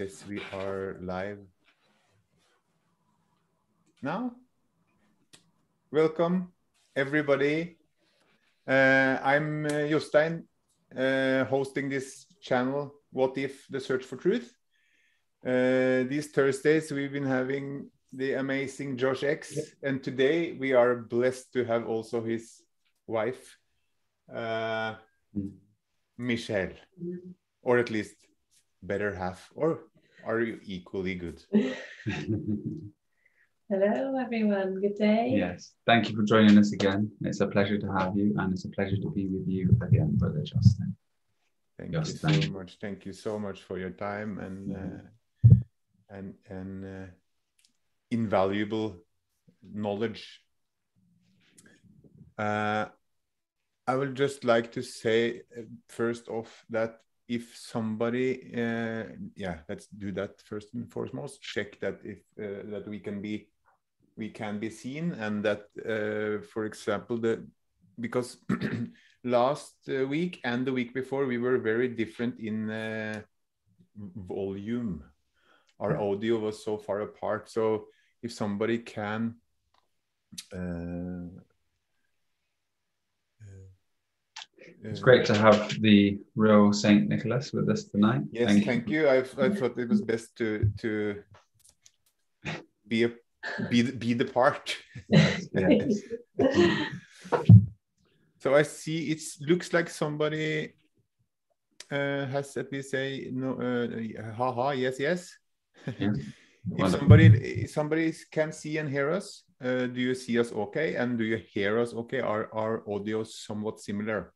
says we are live now. Welcome, everybody. Uh, I'm uh, Jostein, uh, hosting this channel, What If the Search for Truth. Uh, these Thursdays, we've been having the amazing Josh X, and today we are blessed to have also his wife, uh, Michelle, or at least better half, or are you equally good? Hello, everyone. Good day. Yes. Thank you for joining us again. It's a pleasure to have you, and it's a pleasure to be with you again, Brother Justin. Thank Yes, you so much. Thank you so much for your time and uh, and and uh, invaluable knowledge. Uh, I would just like to say uh, first off that if somebody, uh, yeah, let's do that first and foremost. Check that if uh, that we can be we can be seen and that, uh, for example, the because last uh, week and the week before we were very different in uh, volume. Our audio was so far apart. So if somebody can uh, It's great to have the real Saint Nicholas with us tonight. yes thank, you, I, I thought it was best to to be a be the, be the part Yes. So I see it looks like somebody uh, has let me say no, uh, haha, yes, yes. Yeah. if somebody if somebody can see and hear us, uh, do you see us okay? And do you hear us okay? Are our audio somewhat similar?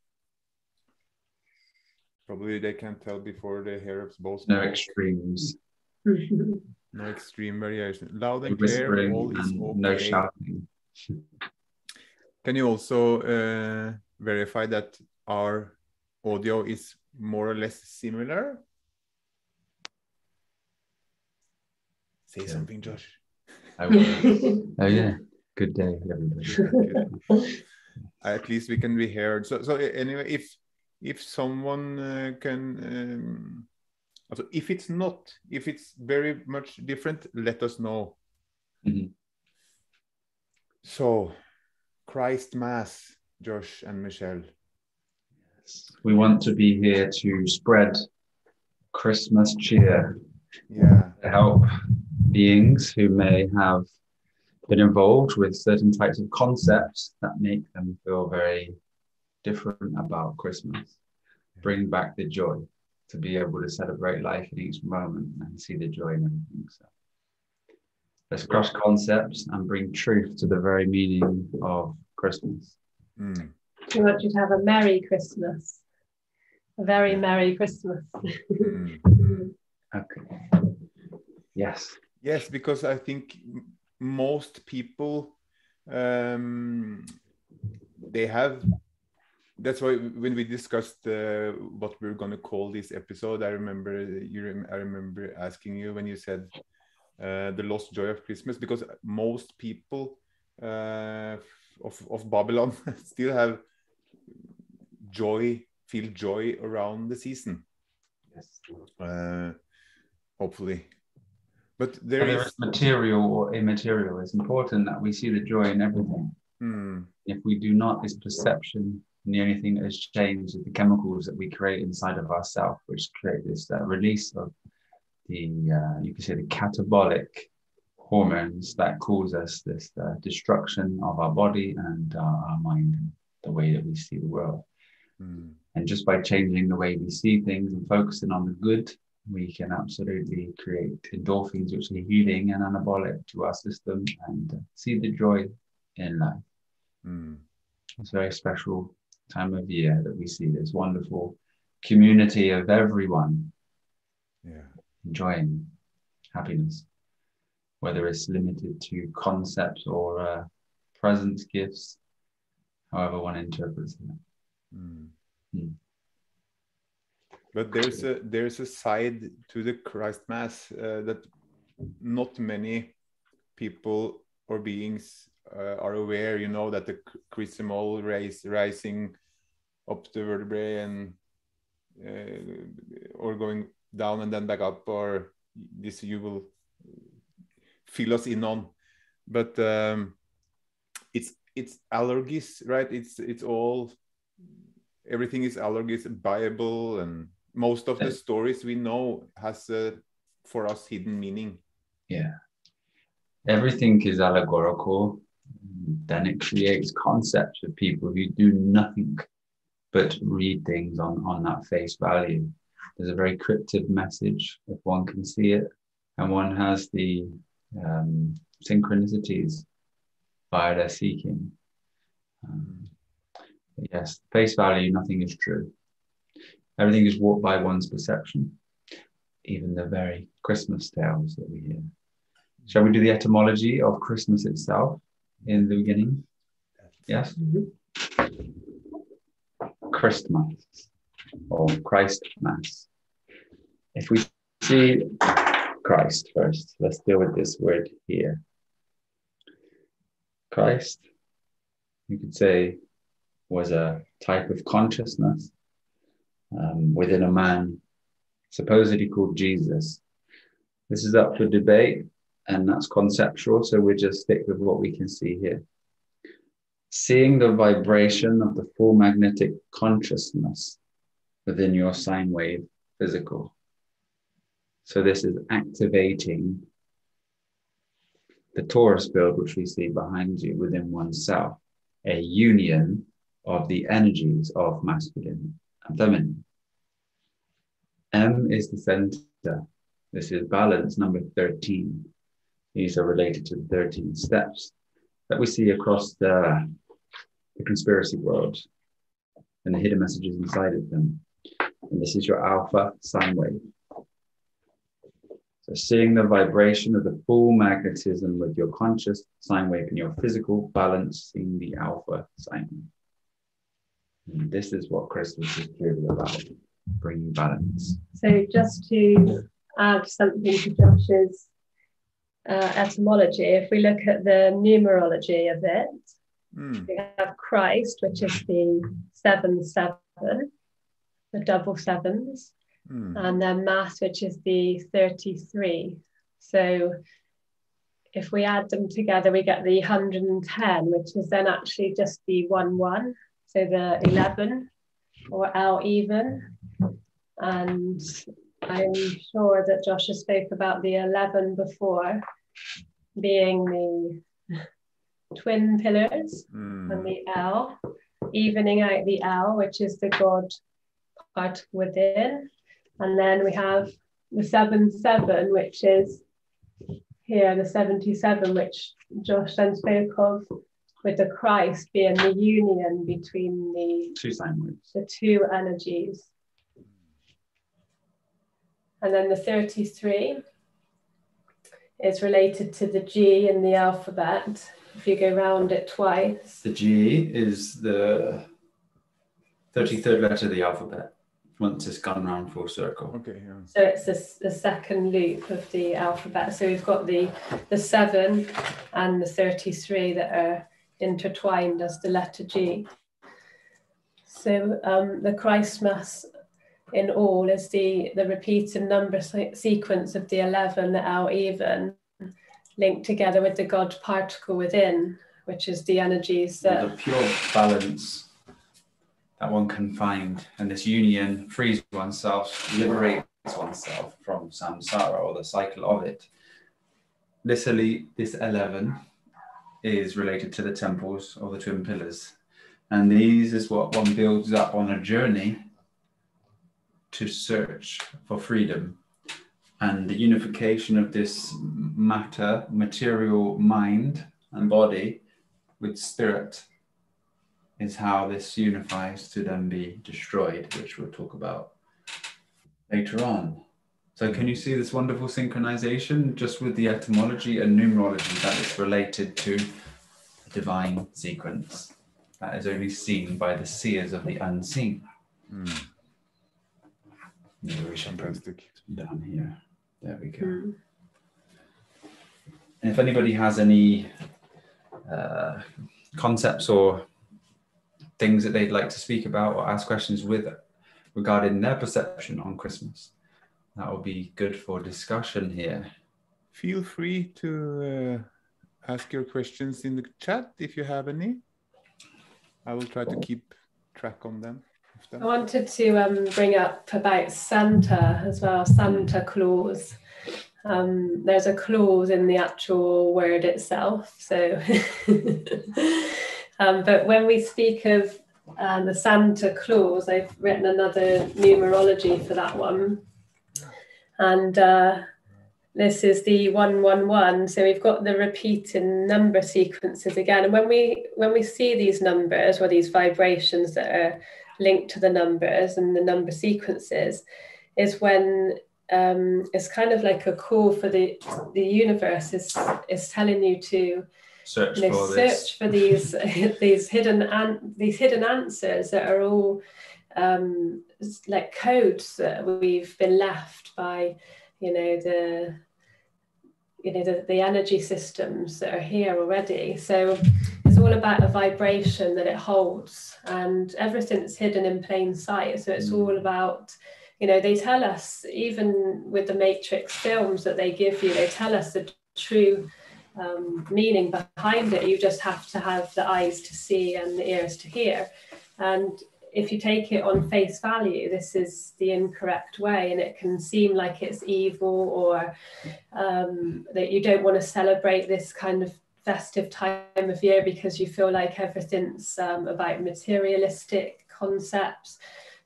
Probably they can tell before they hear us both. No extremes, no extreme variation. Loud and clear, all is and okay. no shouting. Can you also uh, verify that our audio is more or less similar? Say Yeah. something, Josh. I will. Oh yeah. Good day, everybody. At least we can be heard. So, so anyway, if if someone uh, can, um, also if it's not, if it's very much different, let us know. Mhm. So, Christ Mass, Josh and Michelle. We want to be here to spread Christmas cheer Yeah. to help beings who may have been involved with certain types of concepts that make them feel very different about Christmas. Bring back the joy to be able to celebrate life in each moment and see the joy in everything. So let's crush concepts and bring truth to the very meaning of Christmas. Mm. we want you to have a Merry Christmas. A very Merry Christmas. Mm. Okay. Yes. Yes, because I think most people um, they have. That's why when we discussed uh, what we are going to call this episode, I remember you. Rem- I remember asking you when you said uh, the lost joy of Christmas, because most people uh, of of Babylon still have joy, feel joy around the season. Yes. Uh, hopefully, but there Whether is. material or immaterial, it's important that we see the joy in everything. Hmm. If we do not, this perception. And the only thing that has changed is the chemicals that we create inside of ourselves, which create this uh, release of the, uh, you can say, the catabolic hormones that cause us this uh, destruction of our body and uh, our mind, and the way that we see the world. Hmm. And just by changing the way we see things and focusing on the good, we can absolutely create endorphins, which are healing and anabolic to our system, and uh, see the joy in life. Hmm. It's very special time of year that we see this wonderful community of everyone Yeah. enjoying happiness, whether it's limited to concepts or uh, presents, gifts, however one interprets it. Mm. Hmm. But there's a there's a side to the Christ Mass uh, that not many people or beings uh, are aware. You know that the c- chrismal rays rising up the vertebrae and uh, or going down and then back up, or this you will fill us in on but um, it's it's allergies right it's it's all everything is allergies bible and most of the stories we know has a for us hidden meaning Yeah. Everything is allegorical. Then it creates concepts of people who do nothing but read things on, on that face value. There's a very cryptic message if one can see it, and one has the um, synchronicities via their seeking. Um, yes, face value, nothing is true. Everything is warped by one's perception, even the very Christmas tales that we hear. Shall we do the etymology of Christmas itself in the beginning? Yes? Christmas or Christ Mass. If we see Christ first, let's deal with this word here. Christ, you could say, was a type of consciousness um, within a man, supposedly called Jesus. This is up for debate, and that's conceptual, so we just stick with what we can see here. Seeing the vibration of the full magnetic consciousness within your sine wave physical. So, this is activating the torus field, which we see behind you within oneself, a union of the energies of masculine and feminine. M is the center. This is balance number 13. These are related to the 13 steps that we see across the, the conspiracy world and the hidden messages inside of them. And this is your alpha sine wave. So seeing the vibration of the full magnetism with your conscious sine wave and your physical balancing the alpha sine wave. And this is what Christmas is clearly about, bringing balance. So just to add something to Josh's uh, etymology, if we look at the numerology of it, Mm. we have Christ, which is the seven seven, the double sevens, Mm. and then Mass, which is the 33. So if we add them together, we get the 110, which is then actually just the 1 1. So the 11 or L even. And I'm sure that Joshua spoke about the 11 before being the twin pillars Mm. and the L, evening out the L, which is the God part within. And then we have the 7 7, which is here, the 77, which Josh then spoke of with the Christ being the union between the, Two the two energies. And then the 33 is related to the G in the alphabet. If you go round it twice, The G is the 33rd letter of the alphabet once it's gone round full circle. Okay, yeah. So it's the, the second loop of the alphabet. So we've got the, the seven and the 33 that are intertwined as the letter G. So um, the Christmas in all is the, the repeated number se- sequence of the 11, the L even, linked together with the God particle within, which is the energies that The pure balance that one can find, and this union frees oneself, liberates oneself from samsara or the cycle of it. Literally, this 11 is related to the temples or the twin pillars. And these is what one builds up on a journey to search for freedom. And the unification of this matter, material mind and body with spirit is how this unifies to then be destroyed, which we'll talk about later on. So, can you see this wonderful synchronization just with the etymology and numerology that is related to the divine sequence that is only seen by the seers of the unseen? Mm. Maybe we should bring Fantastic. down here. There we go. Mm. And if anybody has any uh, concepts or things that they'd like to speak about or ask questions with regarding their perception on Christmas that will be good for discussion here. Feel free to uh, ask your questions in the chat if you have any. I will try to keep track on them. I wanted to um, bring up about Santa as well, Santa Claus. Um, there's a clause in the actual word itself. So, um, but when we speak of um, the Santa Claus, I've written another numerology for that one. And uh, this is the 111. So we've got the repeating number sequences again. And when we when we see these numbers or these vibrations that are linked to the numbers and the number sequences, is when um, it's kind of like a call for the the universe is is telling you to Search you know, for search for these these hidden an- these hidden answers that are all um, like codes that we've been left by you know the you know the, the energy systems that are here already. So all about a vibration that it holds and everything's hidden in plain sight. So it's Mm. all about you know they tell us even with the matrix films that they give you they tell us the true um, meaning behind it. You just have to have the eyes to see and the ears to hear. And if you take it on face value this is the incorrect way and it can seem like it's evil or um, that you don't want to celebrate this kind of festive time of year because you feel like everything's um, about materialistic concepts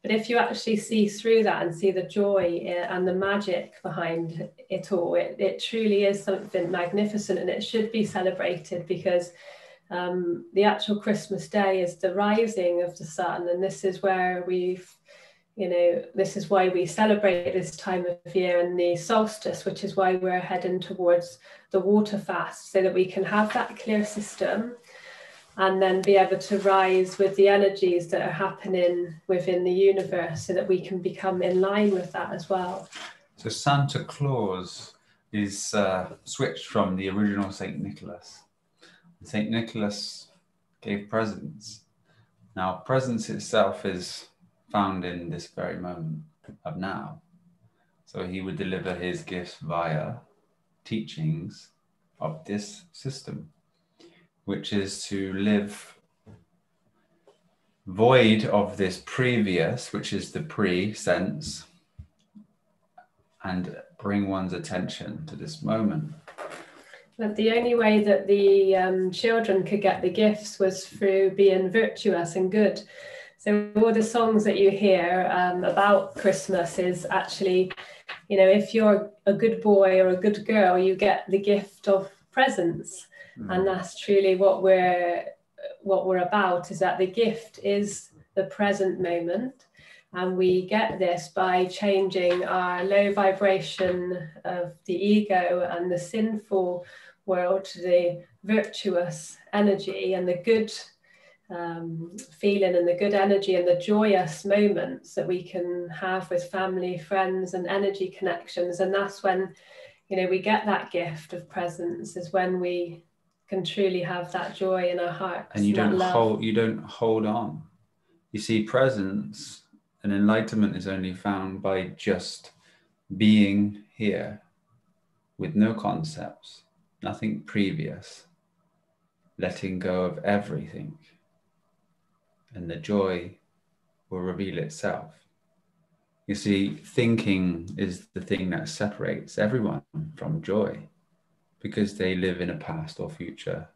but if you actually see through that and see the joy eh, and the magic behind it all, it, it truly is something magnificent and it should be celebrated because um, the actual Christmas day is the rising of the sun. And this is where we've, you know, this is why we celebrate this time of year and the solstice, which is why we're heading towards the water fast so that we can have that clear system and then be able to rise with the energies that are happening within the universe so that we can become in line with that as well. So Santa Claus is uh, switched from the original Saint Nicholas. Saint Nicholas gave presents. Now, presence itself is found in this very moment of now. So he would deliver his gifts via teachings of this system, which is to live void of this previous, which is the pre sense, and bring one's attention to this moment. But the only way that the um, children could get the gifts was through being virtuous and good. So all the songs that you hear um, about Christmas is actually, you know, if you're a good boy or a good girl, you get the gift of presents, and that's truly what we're what we're about. Is that the gift is the present moment, and we get this by changing our low vibration of the ego and the sinful world to the virtuous energy and the good um, feeling and the good energy and the joyous moments that we can have with family, friends, and energy connections. And that's when, you know, we get that gift of presence, is when we can truly have that joy in our hearts. and you don't hold you don't hold on you see presence and enlightenment is only found by just being here with no concepts nothing previous letting go of everything and the joy will reveal itself you see thinking is the thing that separates everyone from joy because they live in a past or future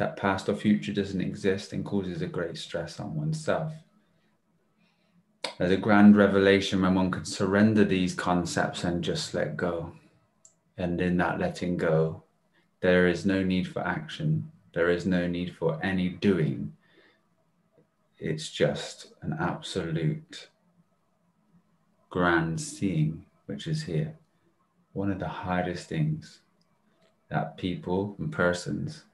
that past or future doesn't exist and causes a great stress on oneself. There's a grand revelation when one can surrender these concepts and just let go. And in that letting go, there is no need for action, there is no need for any doing. It's just an absolute grand seeing, which is here. One of the hardest things that people and persons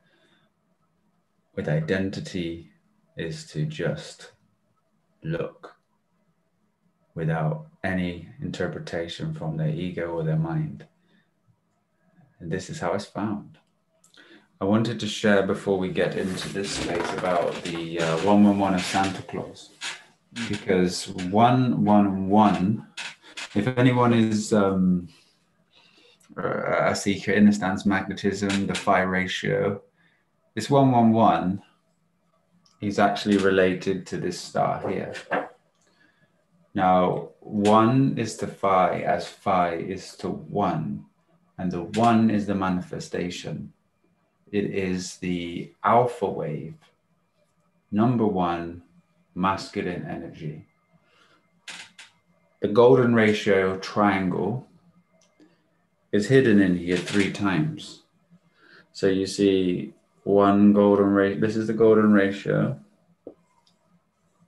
with identity is to just look without any interpretation from their ego or their mind. And this is how it's found. I wanted to share before we get into this space about the uh, 111 of Santa Claus, because 111 if anyone is um, a seeker understands magnetism, the phi ratio, this 111 is actually related to this star here. Now, one is to phi as phi is to one, and the one is the manifestation. It is the alpha wave, number one, masculine energy. The golden ratio triangle is hidden in here three times. So you see one golden ratio. This is the golden ratio.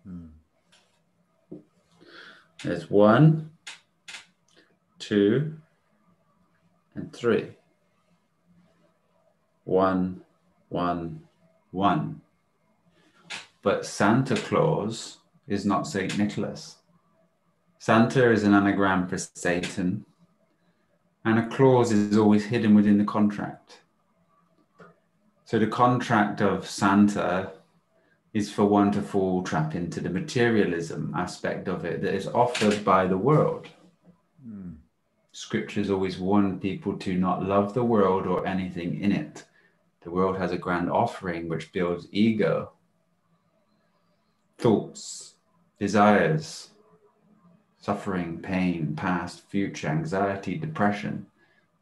Hmm. There's one, two, and three. One, one, one. But Santa Claus is not St. Nicholas. Santa is an anagram for Satan, and a clause is always hidden within the contract. So the contract of Santa is for one to fall trap into the materialism aspect of it that is offered by the world. Mm. Scriptures always warn people to not love the world or anything in it. The world has a grand offering which builds ego, thoughts, desires, suffering, pain, past, future, anxiety, depression.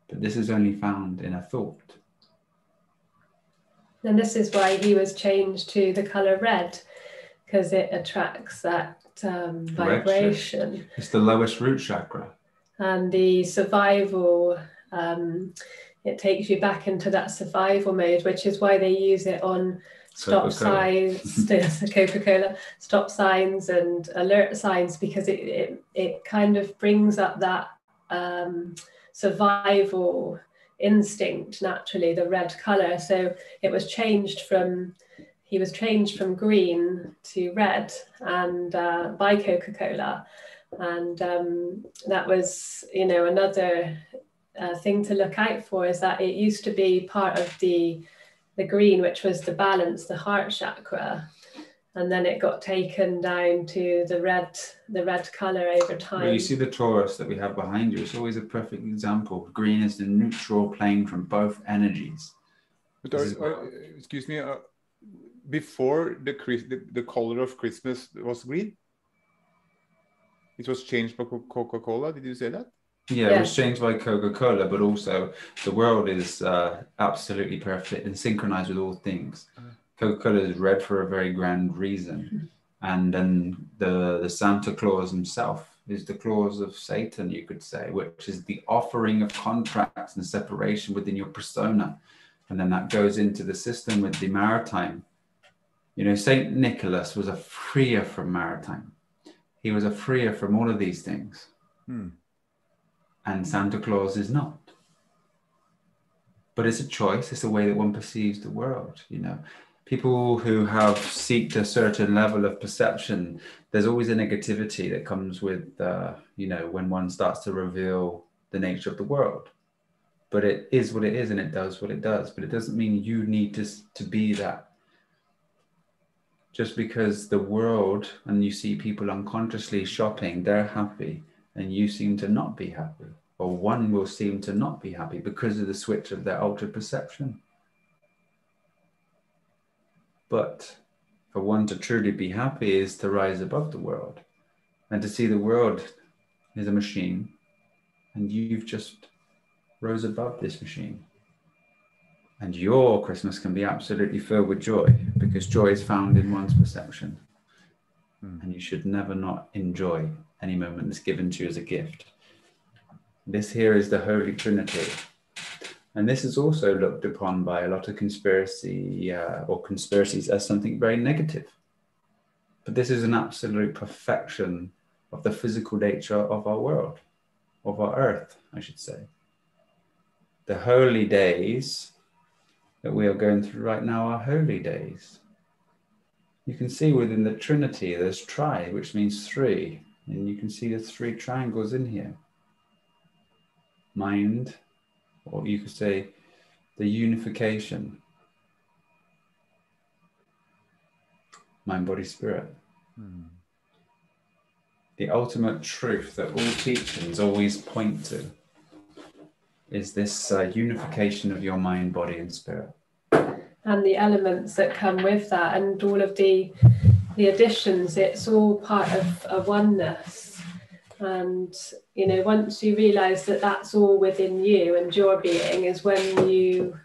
But this is only found in a thought. And this is why he was changed to the color red, because it attracts that um, vibration. It's the lowest root chakra. And the survival, um, it takes you back into that survival mode, which is why they use it on stop signs, Coca Cola, stop signs and alert signs, because it, it, it kind of brings up that um, survival instinct naturally the red color. So it was changed from he was changed from green to red and uh, by coca-cola. And um, that was you know another uh, thing to look out for is that it used to be part of the the green which was the balance the heart chakra. And then it got taken down to the red the red color over time. well, you see the torus that we have behind you. It's always a perfect example. Green is the neutral plane from both energies. But are, are, excuse me uh, before the, the the color of christmas was green? It was changed by coca-cola did you say that yeah, yeah, it was changed by Coca-Cola, but also the world is uh, absolutely perfect and synchronized with all things. Uh, Coca-Cola is red for a very grand reason. And then the, the Santa Claus himself is the clause of Satan, you could say, which is the offering of contracts and separation within your persona. And then that goes into the system with the maritime. You know, Saint Nicholas was a freer from maritime. He was a freer from all of these things. Hmm. And Santa Claus is not but it's a choice it's a way that one perceives the world you know people who have seeked a certain level of perception, there's always a negativity that comes with, uh, you know, when one starts to reveal the nature of the world. But it is what it is and it does what it does. But it doesn't mean you need to, to be that. Just because the world and you see people unconsciously shopping, they're happy and you seem to not be happy. Or one will seem to not be happy because of the switch of their altered perception. But for one to truly be happy is to rise above the world and to see the world is a machine and you've just rose above this machine. And your Christmas can be absolutely filled with joy because joy is found in one's perception. Mm. And you should never not enjoy any moment that's given to you as a gift. This here is the Holy Trinity and this is also looked upon by a lot of conspiracy uh, or conspiracies as something very negative. But this is an absolute perfection of the physical nature of our world, of our earth, I should say. The holy days that we are going through right now are holy days. You can see within the Trinity there's tri, which means three, and you can see there's three triangles in here. Mind, or you could say the unification. Mind body spirit. The ultimate truth that all teachings always point to is this uh, unification of your mind, body, and spirit. And the elements that come with that, and all of the the additions, it's all part of a oneness. And you know, once you realise that that's all within you and your being, is when you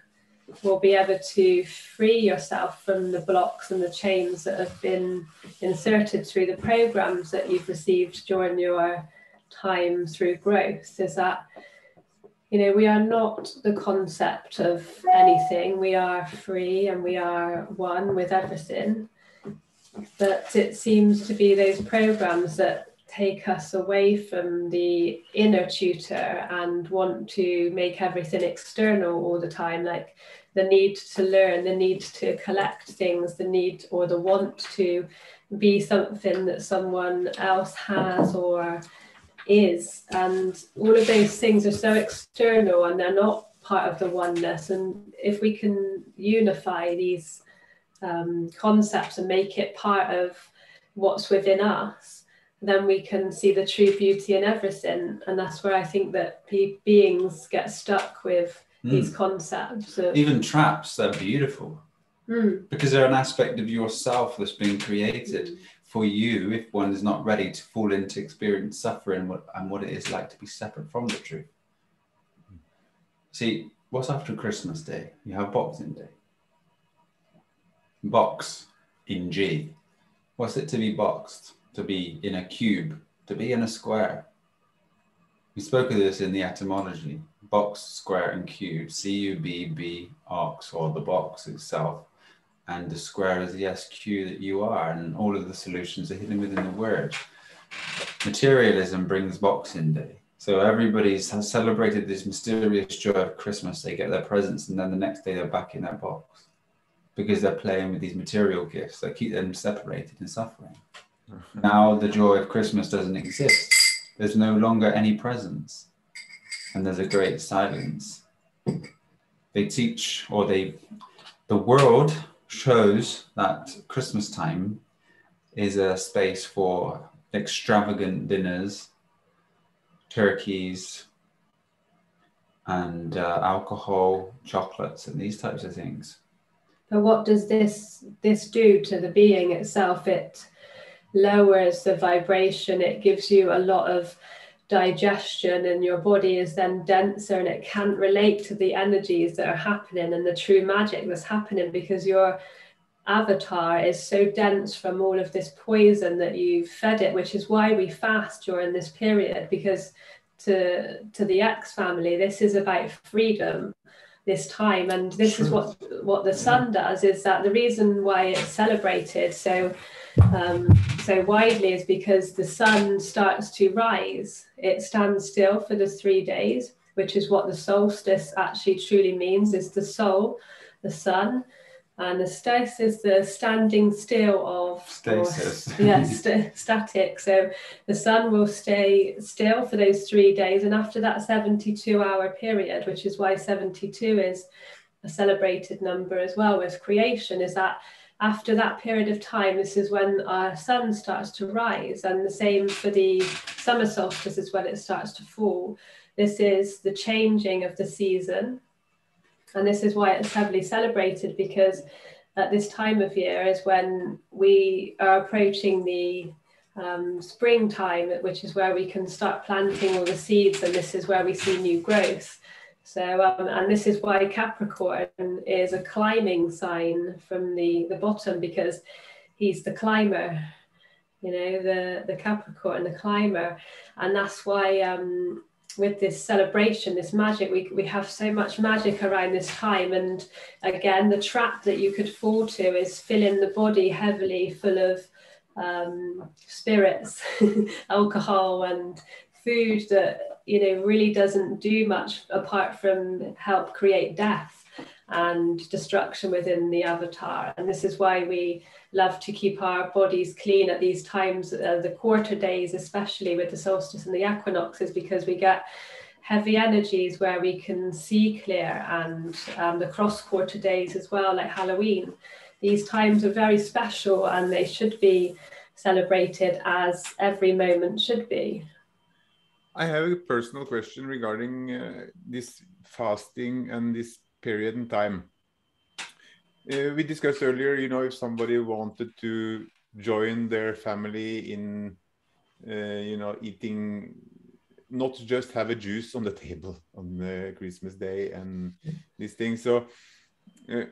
will be able to free yourself from the blocks and the chains that have been inserted through the programs that you've received during your time through growth. Is that you know, we are not the concept of anything. We are free and we are one with everything. But it seems to be those programs that take us away from the inner tutor and want to make everything external all the time, like the need to learn, the need to collect things, the need or the want to be something that someone else has or is. And all of those things are so external and they're not part of the oneness. And if we can unify these um, concepts and make it part of what's within us, then we can see the true beauty in everything. And that's where I think that be- beings get stuck with mm. these concepts. Of, Even traps, they're beautiful. Mm. Because they're an aspect of yourself that's been created. Mm for you if one is not ready to fall into experience suffering and what it is like to be separate from the truth. See, what's after Christmas Day? You have Boxing Day. Box in G. What's it to be boxed? To be in a cube, to be in a square. We spoke of this in the etymology box, square, and cube. C U B B, ox, or the box itself and the square is the SQ that you are, and all of the solutions are hidden within the word. Materialism brings Boxing Day. So everybody's has celebrated this mysterious joy of Christmas. They get their presents, and then the next day they're back in their box because they're playing with these material gifts that keep them separated and suffering. now the joy of Christmas doesn't exist. There's no longer any presents, and there's a great silence. They teach, or they, the world shows that Christmas time is a space for extravagant dinners, turkeys, and uh, alcohol, chocolates, and these types of things. But what does this this do to the being itself? It lowers the vibration. It gives you a lot of digestion and your body is then denser and it can't relate to the energies that are happening and the true magic that's happening because your avatar is so dense from all of this poison that you've fed it which is why we fast during this period because to to the X family this is about freedom this time and this is what what the sun does is that the reason why it's celebrated so um, so widely is because the sun starts to rise. It stands still for the three days, which is what the solstice actually truly means is the soul, the sun. And the stasis is the standing still of stasis. Or, yeah, st- static. So the sun will stay still for those three days. And after that 72 hour period, which is why 72 is a celebrated number as well with creation, is that after that period of time, this is when our sun starts to rise, and the same for the summer solstice is when it starts to fall. This is the changing of the season, and this is why it's heavily celebrated because at this time of year is when we are approaching the um, springtime, which is where we can start planting all the seeds, and this is where we see new growth. So, um, and this is why Capricorn is a climbing sign from the, the bottom because he's the climber, you know, the, the Capricorn, the climber. And that's why um, with this celebration, this magic, we, we have so much magic around this time. And again, the trap that you could fall to is filling the body heavily full of um, spirits, alcohol, and food that you know really doesn't do much apart from help create death and destruction within the avatar and this is why we love to keep our bodies clean at these times uh, the quarter days especially with the solstice and the equinoxes because we get heavy energies where we can see clear and um, the cross quarter days as well like halloween these times are very special and they should be celebrated as every moment should be. I have a personal question regarding uh, this fasting and this period in time. Uh, we discussed earlier, you know, if somebody wanted to join their family in, uh, you know, eating, not just have a juice on the table on the Christmas day and these things. So uh,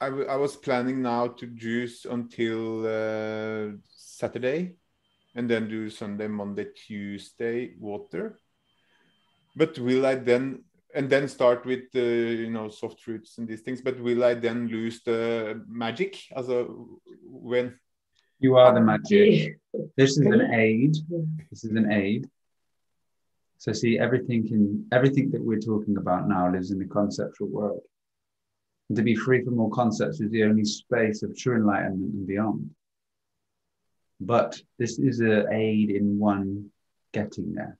I, I was planning now to juice until uh, Saturday and then do Sunday, Monday, Tuesday water. But will I then and then start with uh, you know soft fruits and these things? But will I then lose the magic as a when? You are the magic. This is an aid. This is an aid. So see, everything in everything that we're talking about now lives in the conceptual world. And to be free from all concepts is the only space of true enlightenment and beyond but this is an aid in one getting there.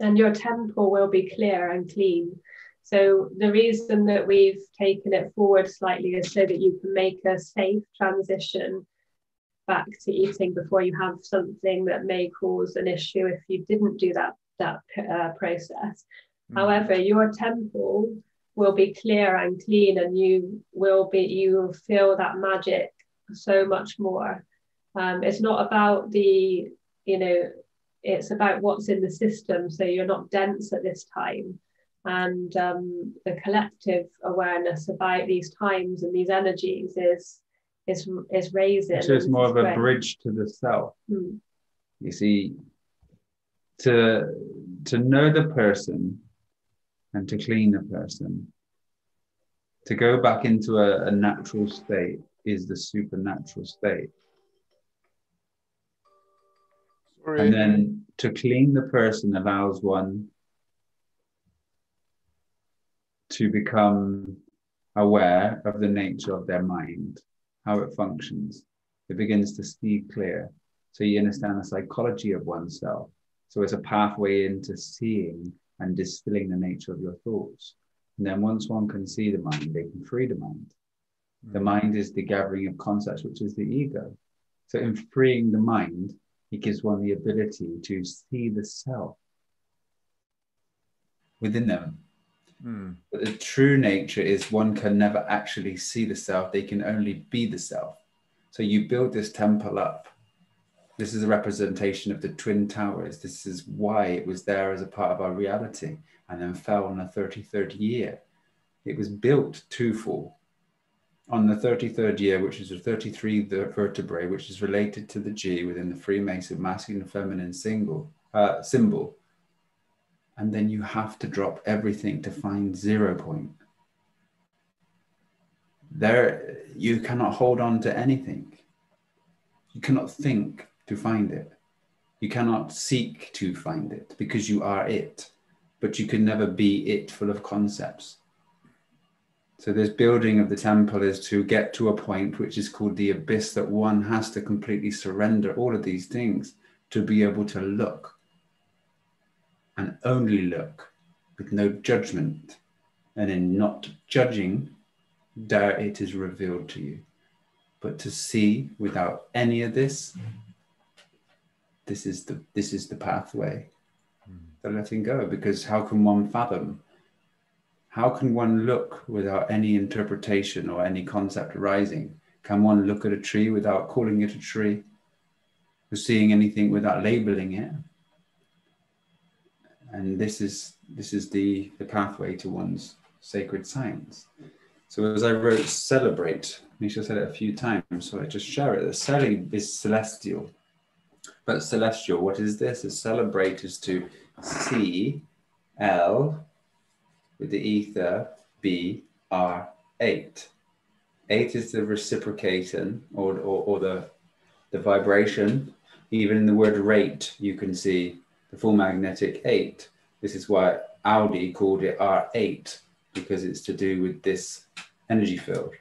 And your temple will be clear and clean. So the reason that we've taken it forward slightly is so that you can make a safe transition back to eating before you have something that may cause an issue if you didn't do that that uh, process. Mm. However, your temple will be clear and clean, and you will be you will feel that magic so much more um, it's not about the, you know, it's about what's in the system. So you're not dense at this time. And um, the collective awareness about these times and these energies is is is raising. So it's more of a bridge to the self. Hmm. You see, to to know the person and to clean the person, to go back into a, a natural state is the supernatural state. And then to clean the person allows one to become aware of the nature of their mind, how it functions. It begins to see clear. So you understand the psychology of oneself. So it's a pathway into seeing and distilling the nature of your thoughts. And then once one can see the mind, they can free the mind. The mm. mind is the gathering of concepts, which is the ego. So in freeing the mind, it gives one the ability to see the self within them. Mm. But the true nature is one can never actually see the self, they can only be the self. So you build this temple up. This is a representation of the Twin Towers. This is why it was there as a part of our reality and then fell on the 33rd year. It was built to fall on the 33rd year, which is the 33 vertebrae, which is related to the G within the Freemason masculine and feminine single, uh, symbol. And then you have to drop everything to find zero point. There, you cannot hold on to anything. You cannot think to find it. You cannot seek to find it because you are it. But you can never be it full of concepts so this building of the temple is to get to a point which is called the abyss that one has to completely surrender all of these things to be able to look and only look with no judgment. And in not judging, there it is revealed to you. But to see without any of this, this is the this is the pathway. Mm. The letting go, because how can one fathom how can one look without any interpretation or any concept arising? Can one look at a tree without calling it a tree? Or seeing anything without labeling it? And this is this is the, the pathway to one's sacred science. So as I wrote celebrate, Misha said it a few times, so I just share it. The celi is celestial. But celestial, what is this? A celebrate is to see L with the ether B R 8. 8 is the reciprocating or, or, or the, the vibration. Even in the word rate, you can see the full magnetic 8. This is why Audi called it R8 because it's to do with this energy field.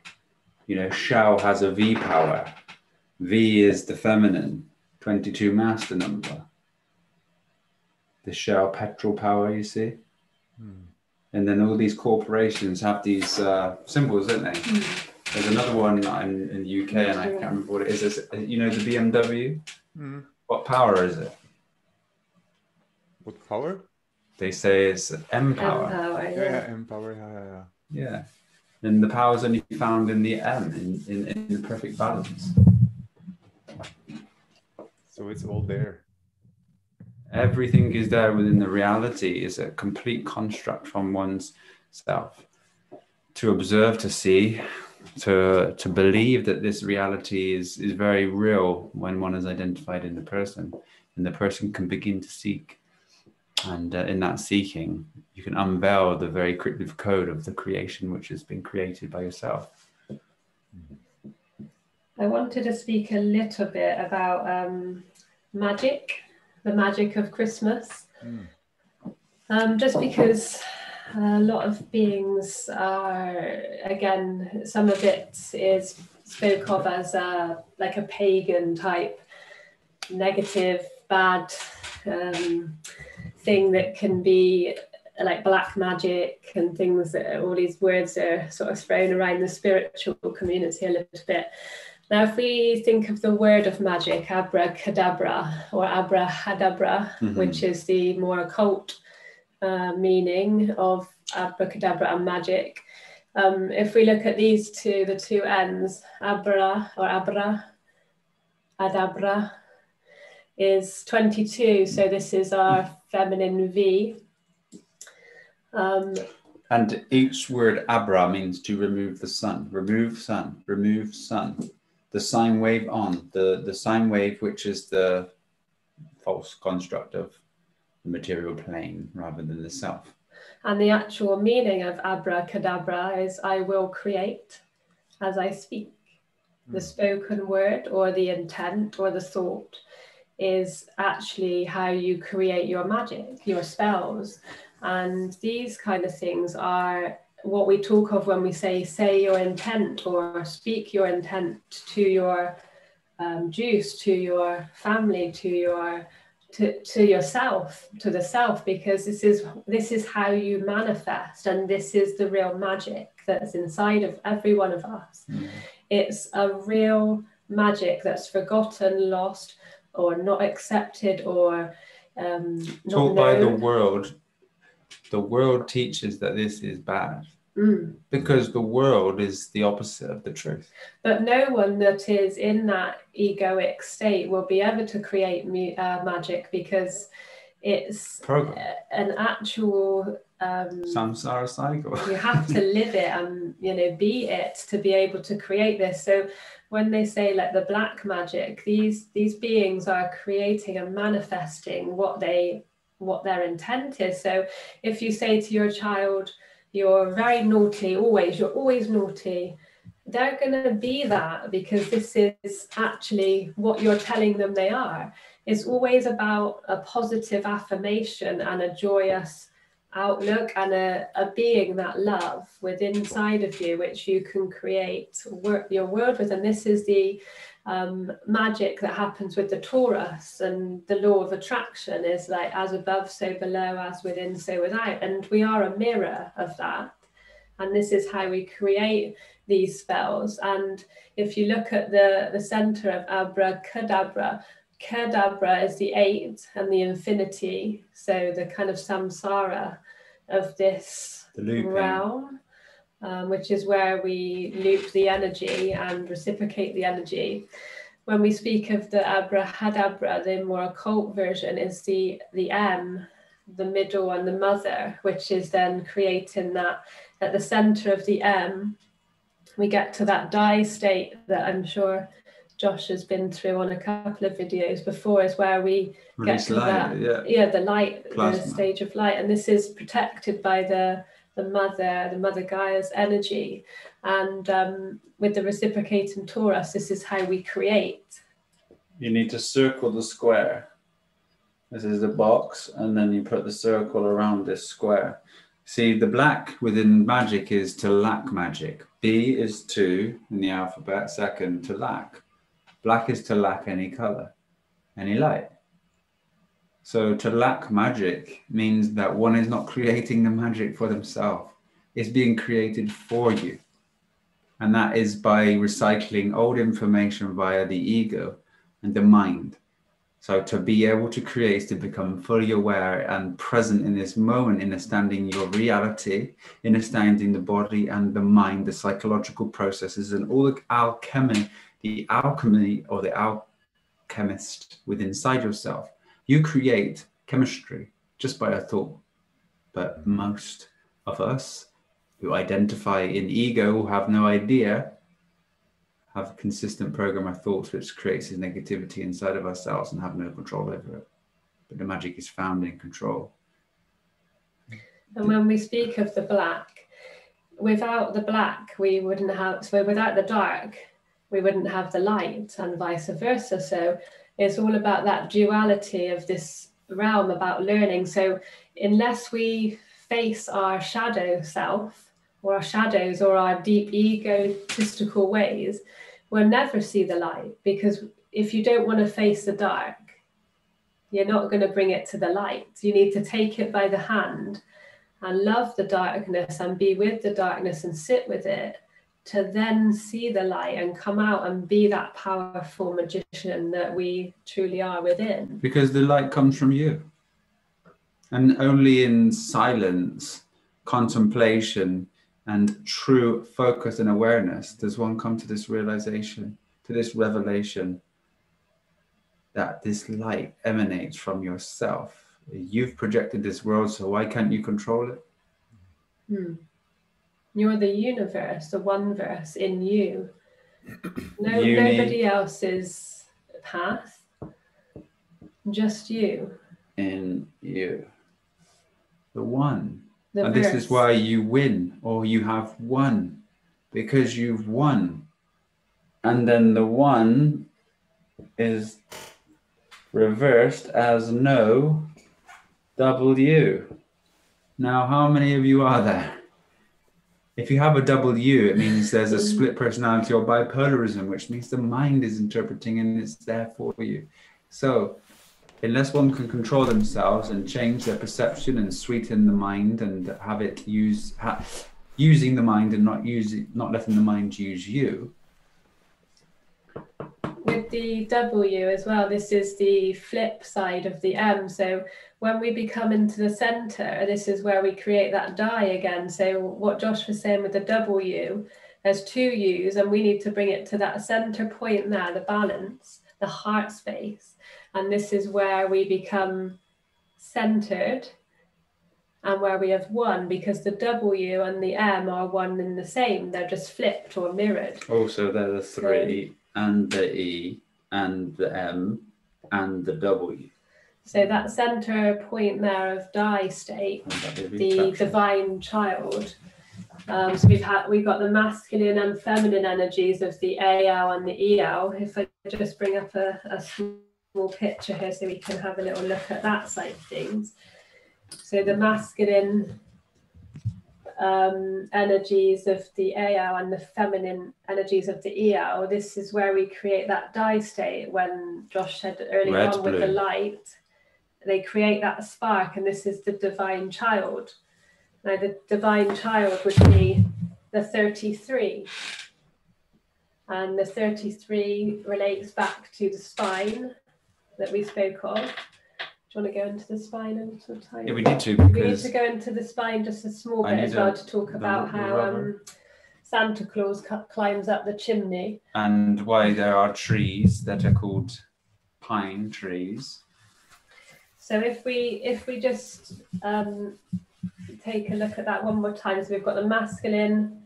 You know, Shell has a V power. V is the feminine, 22 master number. The Shell petrol power, you see? And then all these corporations have these uh, symbols, don't they? Mm. There's another one in, in the UK, and I can't remember what it is. It's, you know the BMW. Mm. What power is it? What power? They say it's M power. Yeah, yeah. yeah, M power. Yeah, yeah, yeah. Yeah. And the power is only found in the M, in, in, in the perfect balance. So it's all there. Everything is there within the reality is a complete construct from one's self. To observe, to see, to to believe that this reality is is very real when one is identified in the person, and the person can begin to seek. And uh, in that seeking, you can unveil the very cryptic code of the creation which has been created by yourself. I wanted to speak a little bit about um, magic, the magic of Christmas. Mm. Um, just because a lot of beings are, again, some of it is spoke of as a, like a pagan type, negative, bad um, thing that can be like black magic and things that all these words are sort of thrown around the spiritual community a little bit. Now, if we think of the word of magic, abracadabra or abrahadabra, Mhm. which is the more occult uh, meaning of abracadabra and magic, um, if we look at these two, the two ends, abra or abra, adabra, is 22. So this is our feminine V. Um, And each word abra means to remove the sun, remove sun, remove sun. The sine wave on, the, the sine wave, which is the false construct of the material plane rather than the self. And the actual meaning of abracadabra is I will create as I speak. Hmm. The spoken word or the intent or the thought is actually how you create your magic, your spells. And these kind of things are what we talk of when we say say your intent or speak your intent to your um, juice, to your family, to your to, to yourself, to the self, because this is this is how you manifest, and this is the real magic that's inside of every one of us. It's a real magic that's forgotten, lost, or not accepted, or um, not Taught by the world, the world teaches that this is bad Mm. because the world is the opposite of the truth. But no one that is in that egoic state will be able to create mu- uh, magic because it's Program. an actual. Um, Samsara cycle. you have to live it and you know be it to be able to create this so when they say like the black magic these these beings are creating and manifesting what they what their intent is so if you say to your child you're very naughty always you're always naughty. They're going to be that because this is actually what you're telling them they are. It's always about a positive affirmation and a joyous outlook and a, a being that love within inside of you which you can create work your world with. And this is the um, magic that happens with the torus and the law of attraction is like as above so below as within so without. And we are a mirror of that. And this is how we create these spells. And if you look at the the center of abracadabra Kadabra is the eight and the infinity, so the kind of samsara of this The looping. realm, um, which is where we loop the energy and reciprocate the energy. When we speak of the abrahadabra, the more occult version is the the M, the middle, and the mother, which is then creating that at the center of the M. We get to that die state that I'm sure Josh has been through on a couple of videos before, is where we Release to light. that. Yeah. yeah the light the stage of light and this is protected by the the mother the mother gaia's energy and um, with the reciprocating torus this is how we create You need to circle the square. This is the box, and then you put the circle around this square. See, the black within magic is to lack magic. B is to, in the alphabet, second to lack. Black is to lack any color, any light. So to lack magic means that one is not creating the magic for themselves. It's being created for you. And that is by recycling old information via the ego and the mind. So to be able to create is to become fully aware and present in this moment, understanding your reality, understanding the body and the mind, the psychological processes, and all the alchemy, the alchemy or the alchemist within inside yourself. You create chemistry just by a thought. But most of us who identify in ego have no idea have a consistent program of thoughts which creates this negativity inside of ourselves and have no control over it. But the magic is found in control. And when we speak of the black, without the black, we wouldn't have, so without the dark, we wouldn't have the light and vice versa. So it's all about that duality of this realm about learning. So unless we face our shadow self or our shadows or our deep egotistical ways, we'll never see the light because if you don't want to face the dark, you're not going to bring it to the light. You need to take it by the hand and love the darkness and be with the darkness and sit with it to then see the light and come out and be that powerful magician that we truly are within. Because the light comes from you. And only in silence, contemplation, and true focus and awareness does one come to this realization, to this revelation that this light emanates from yourself. You've projected this world, so why can't you control it? Hmm. You're the universe, the one verse in you. No, Uni. nobody else's path, just you. In you. The one. The and this is why you win or you have won because you've won. And then the one is reversed as no W. Now, how many of you are there? If you have a double U, it means there's a mm. split personality or bipolarism, which means the mind is interpreting and it's there for you. So, unless one can control themselves and change their perception and sweeten the mind and have it use ha, using the mind and not using not letting the mind use you with the W as well, this is the flip side of the M. So when we become into the center, this is where we create that die again. So what Josh was saying with the W, there's two U's, and we need to bring it to that center point there, the balance, the heart space. And this is where we become centered and where we have one because the W and the M are one and the same. They're just flipped or mirrored. also there's the three and the e and the m and the w So that center point there of die state, And that will be the divine child. Um, so we've had we've got the masculine and feminine energies of the AL and the EL. If I just bring up a, a small picture here so we can have a little look at that side of things. So the masculine um, energies of the AL and the feminine energies of the EL. This is where we create that die state when Josh said earlier on with the light. They create that spark, and this is the divine child. Now, the divine child would be the 33. And the 33 relates back to the spine that we spoke of. Do you want to go into the spine a little tiny yeah we need to We need to go into the spine just a small bit as well a- to talk about the how um, Santa Claus climbs up the chimney. and why there are trees that are called pine trees So if we if we just um, take a look at that one more time, so we've got the masculine,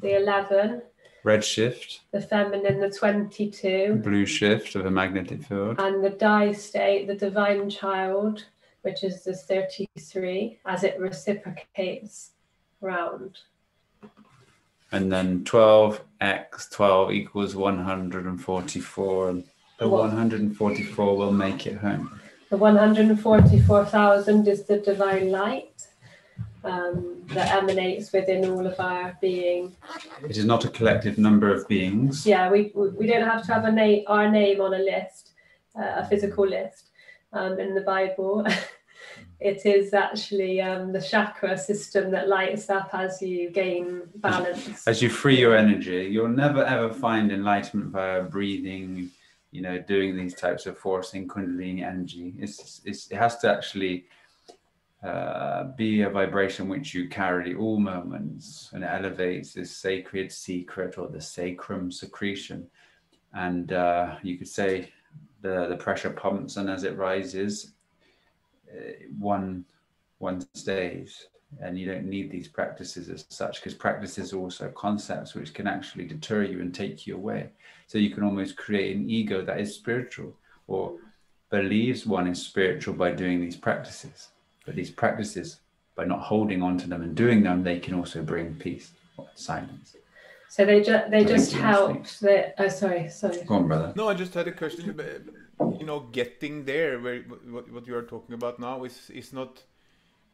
the eleven, Red shift. the feminine, the twenty-two, blue shift of a magnetic field. and the die state, the divine child, which is the thirty-three, as it reciprocates round. and then 12x 12 equals 144 and the 144 will make it home The 144,000 is the divine light um, that emanates within all of our being. it is not a collective number of beings Yeah, we, we don't have to have a name, our name on a list, uh, a physical list um, in the Bible. it is actually um, the chakra system that lights up as you gain balance. As you free your energy, you'll never ever find enlightenment via breathing, you know, doing these types of forcing Kundalini energy. It's, it's it has to actually uh, be a vibration which you carry all moments and elevates this sacred secret or the sacrum secretion. And uh, you could say the, the pressure pumps, and as it rises, uh, one one stays. And you don't need these practices as such because practices are also concepts which can actually deter you and take you away. So you can almost create an ego that is spiritual or believes one is spiritual by doing these practices. But these practices, by not holding on to them and doing them, they can also bring peace or silence. So they just they just help. That oh, sorry, sorry. Go on, brother. No, I just had a question. You know, getting there, where what, what you are talking about now is is not,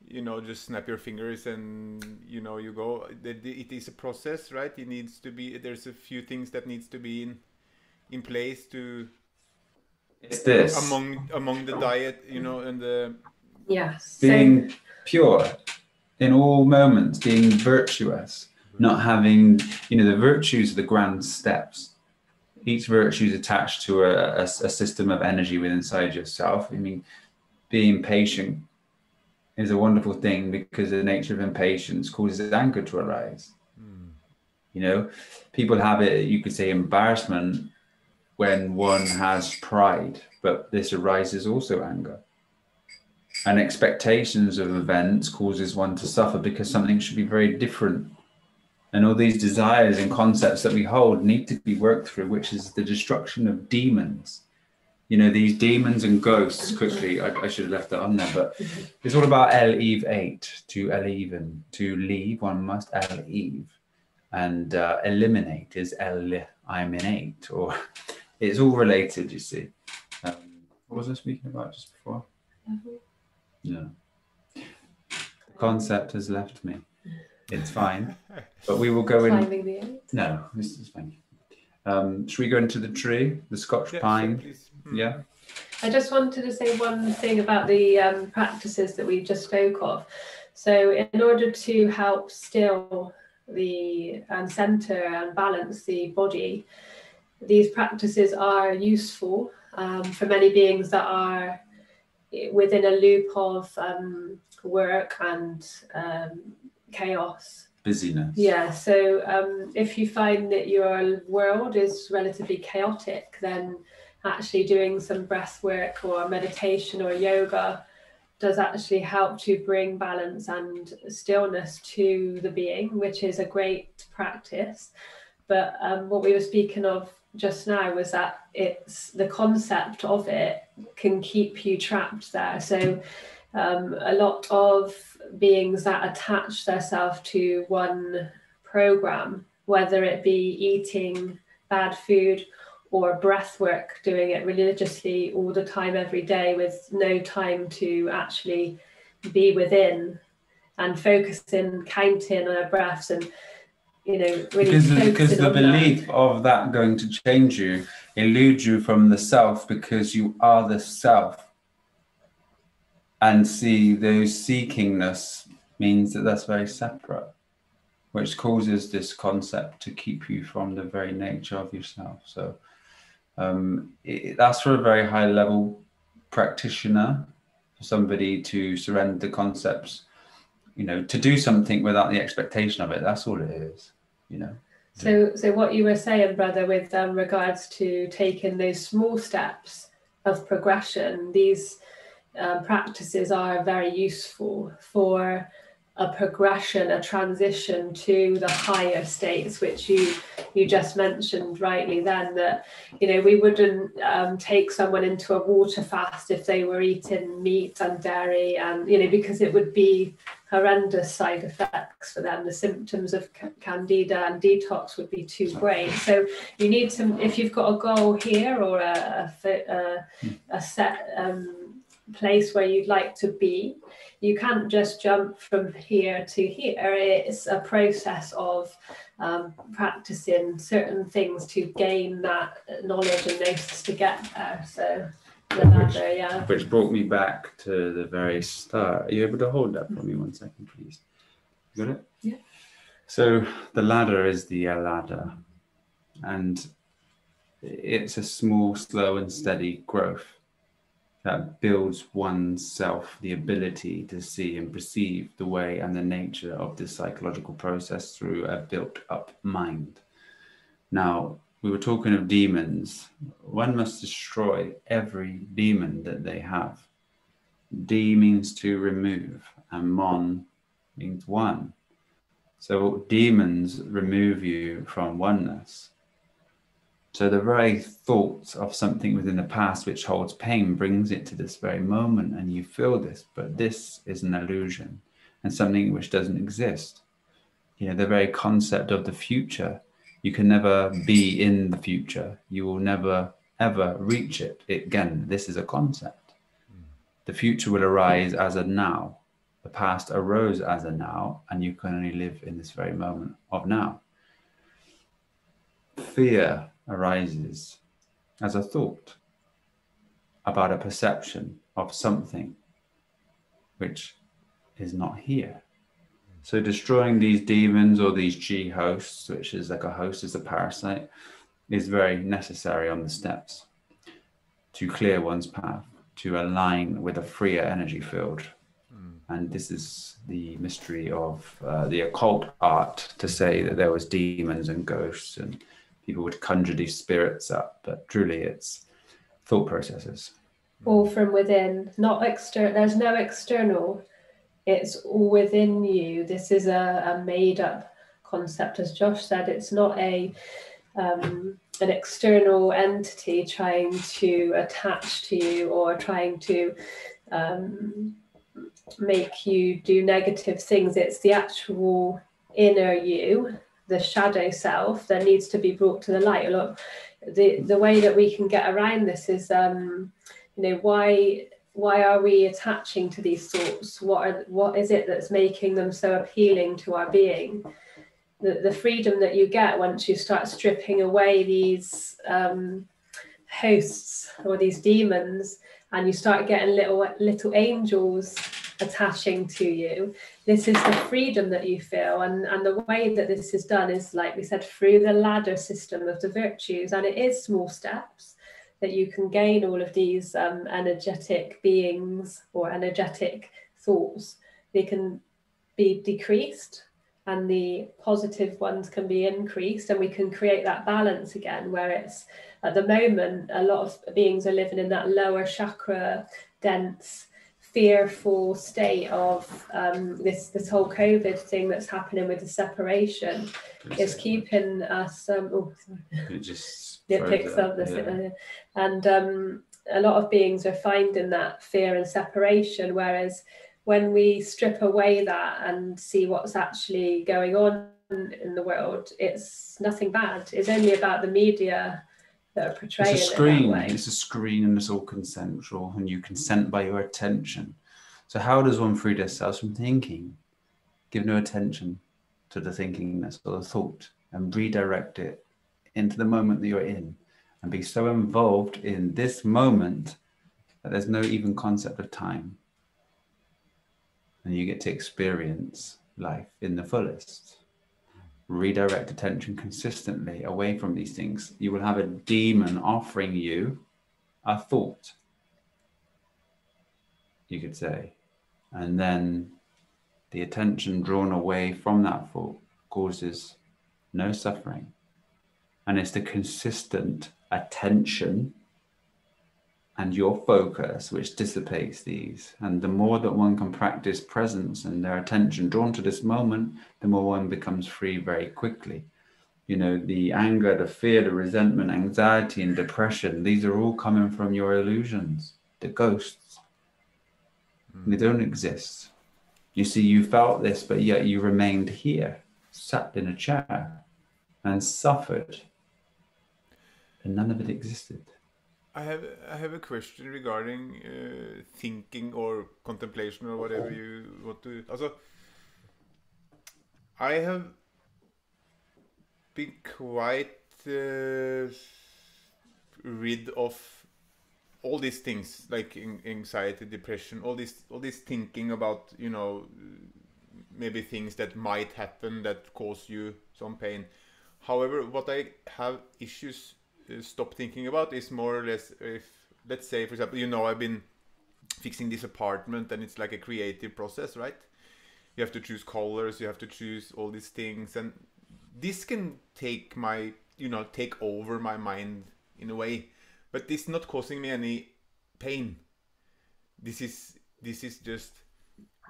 you know, just snap your fingers and you know you go. It is a process, right? It needs to be. There's a few things that needs to be in in place to. It's this among among the diet, you know, and the Yes. Being pure in all moments, being virtuous, not having, you know, the virtues are the grand steps. Each virtue is attached to a, a, a system of energy within inside yourself. I mean, being patient is a wonderful thing because the nature of impatience causes anger to arise. Mm. You know, people have it, you could say, embarrassment when one has pride, but this arises also anger. And expectations of events causes one to suffer because something should be very different. And all these desires and concepts that we hold need to be worked through which is the destruction of demons. You know these demons and ghosts quickly i, I should have left that on there but it's all about el eve 8 to el even to leave one must el eve. And uh, eliminate is el i'm in 8 or it's all related you see um, what was i speaking about just before mm-hmm. No. The concept has left me. It's fine. But we will go in. No, this is fine. Um, should we go into the tree, the Scotch yeah, pine? Sure, hmm. Yeah. I just wanted to say one thing about the um, practices that we just spoke of. So, in order to help still the and center and balance the body, these practices are useful um, for many beings that are within a loop of um, work and um, chaos. Busyness. Yeah. So um, if you find that your world is relatively chaotic, then actually doing some breath work or meditation or yoga does actually help to bring balance and stillness to the being, which is a great practice. But um, what we were speaking of just now was that it's the concept of it can keep you trapped there. So um, a lot of beings that attach themselves to one program, whether it be eating bad food or breath work, doing it religiously all the time, every day, with no time to actually be within and focusing, counting on our breaths and you know, really because, because the belief that. of that going to change you eludes you from the self because you are the self. And see, those seekingness means that that's very separate, which causes this concept to keep you from the very nature of yourself. So um, it, that's for a very high level practitioner, for somebody to surrender the concepts you know to do something without the expectation of it that's all it is you know. So so what you were saying brother with um, regards to taking those small steps of progression these um, practices are very useful for a progression, a transition to the higher states, which you you just mentioned rightly. Then that you know we wouldn't um, take someone into a water fast if they were eating meat and dairy, and you know because it would be horrendous side effects for them. The symptoms of candida and detox would be too great. So you need to, if you've got a goal here or a a, a, a set um, place where you'd like to be you can't just jump from here to here. It's a process of um, practicing certain things to gain that knowledge and notice to get there. So The ladder, yeah. which brought me back to the very start. Are you able to hold that for me one second, please? You got it? Yeah. So the ladder is the uh, ladder, and it's a small, slow, and steady growth that builds oneself the ability to see and perceive the way and the nature of this psychological process through a built up mind. Now, we were talking of demons. One must destroy every demon that they have. D means to remove, and mon means one. So demons remove you from oneness. So the very thought of something within the past which holds pain brings it to this very moment, and you feel this, but this is an illusion and something which doesn't exist. You know, the very concept of the future, you can never be in the future. You will never ever reach it. it again, this is a concept. The future will arise as a now. The past arose as a now, and you can only live in this very moment of now. Fear arises as a thought about a perception of something which is not here. So destroying these demons or these G hosts, which is like a host is a parasite, is very necessary on the steps to clear one's path, to align with a freer energy field. Mm. And this is the mystery of uh, the occult art to say that there was demons and ghosts and people would conjure these spirits up, but truly it's thought processes. All from within, not external. There's no external. It's all within you. This is a, a made up concept, as Josh said. It's not a um, an external entity trying to attach to you or trying to um, make you do negative things. It's the actual inner you the shadow self that needs to be brought to the light. Lot, the the way that we can get around this is, um, you know, why why are we attaching to these thoughts? What are what is it that's making them so appealing to our being? The, the freedom that you get once you start stripping away these um, hosts or these demons, and you start getting little little angels attaching to you. This is the freedom that you feel and and the way that this is done is like we said through the ladder system of the virtues and it is small steps that you can gain all of these um, energetic beings or energetic thoughts. They can be decreased and the positive ones can be increased and we can create that balance again where it's at the moment a lot of beings are living in that lower chakra dense fearful state of um, this this whole COVID thing that's happening with the separation is keeping us. Um, oh, it just it picks up this, yeah. and um, a lot of beings are finding that fear and separation, whereas when we strip away that and see what's actually going on in the world, it's nothing bad. It's only about the media that are portraying it's a screen. It it's a screen and it's all consensual, and you consent by your attention. So how does one free themselves from thinking? Give no attention to the thinkingness or the thought and redirect it into the moment that you're in and be so involved in this moment that there's no even concept of time. And you get to experience life in the fullest redirect attention consistently away from these things, you will have a demon offering you a thought, you could say. And then the attention drawn away from that thought causes no suffering. And it's the consistent attention and your focus, which dissipates these. And the more that one can practice presence and their attention drawn to this moment, the more one becomes free very quickly. You know, the anger, the fear, the resentment, anxiety, and depression, these are all coming from your illusions, the ghosts. Mm. They don't exist. You see, you felt this, but yet you remained here, sat in a chair, and suffered. And none of it existed. I have I have a question regarding uh, thinking or contemplation or whatever you want to. Also, I have been quite uh, rid of all these things like anxiety depression all this all this thinking about you know maybe things that might happen that cause you some pain however what i have issues stop thinking about is more or less if let's say for example you know i've been fixing this apartment and it's like a creative process right? You have to choose colors you have to choose all these things and this can take my you know take over my mind in a way but this is not causing me any pain. This is this is just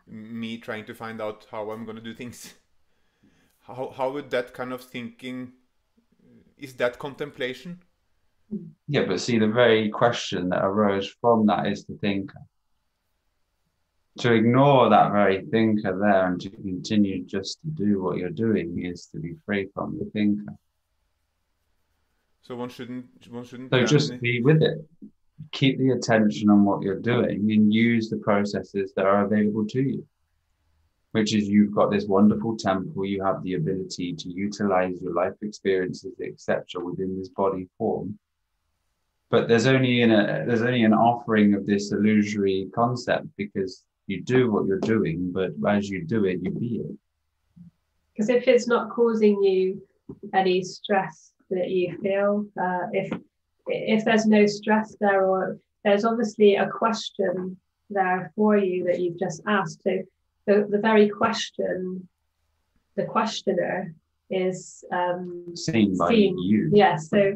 me trying to find out how i'm going to do things. How, how would that kind of thinking is that contemplation yeah but see the very question that arose from that is the thinker to ignore that very thinker there and to continue just to do what you're doing is to be free from the thinker so one shouldn't one shouldn't. So just be with it. Keep the attention on what you're doing and use the processes that are available to you. Which is you've got this wonderful temple, you have the ability to utilize your life experiences, etc., within this body form. But there's only in a there's only an offering of this illusory concept because you do what you're doing, but as you do it, you be it. Because if it's not causing you any stress that you feel uh, if if there's no stress there or there's obviously a question there for you that you've just asked so the, the very question the questioner is um seen by seen. you yeah so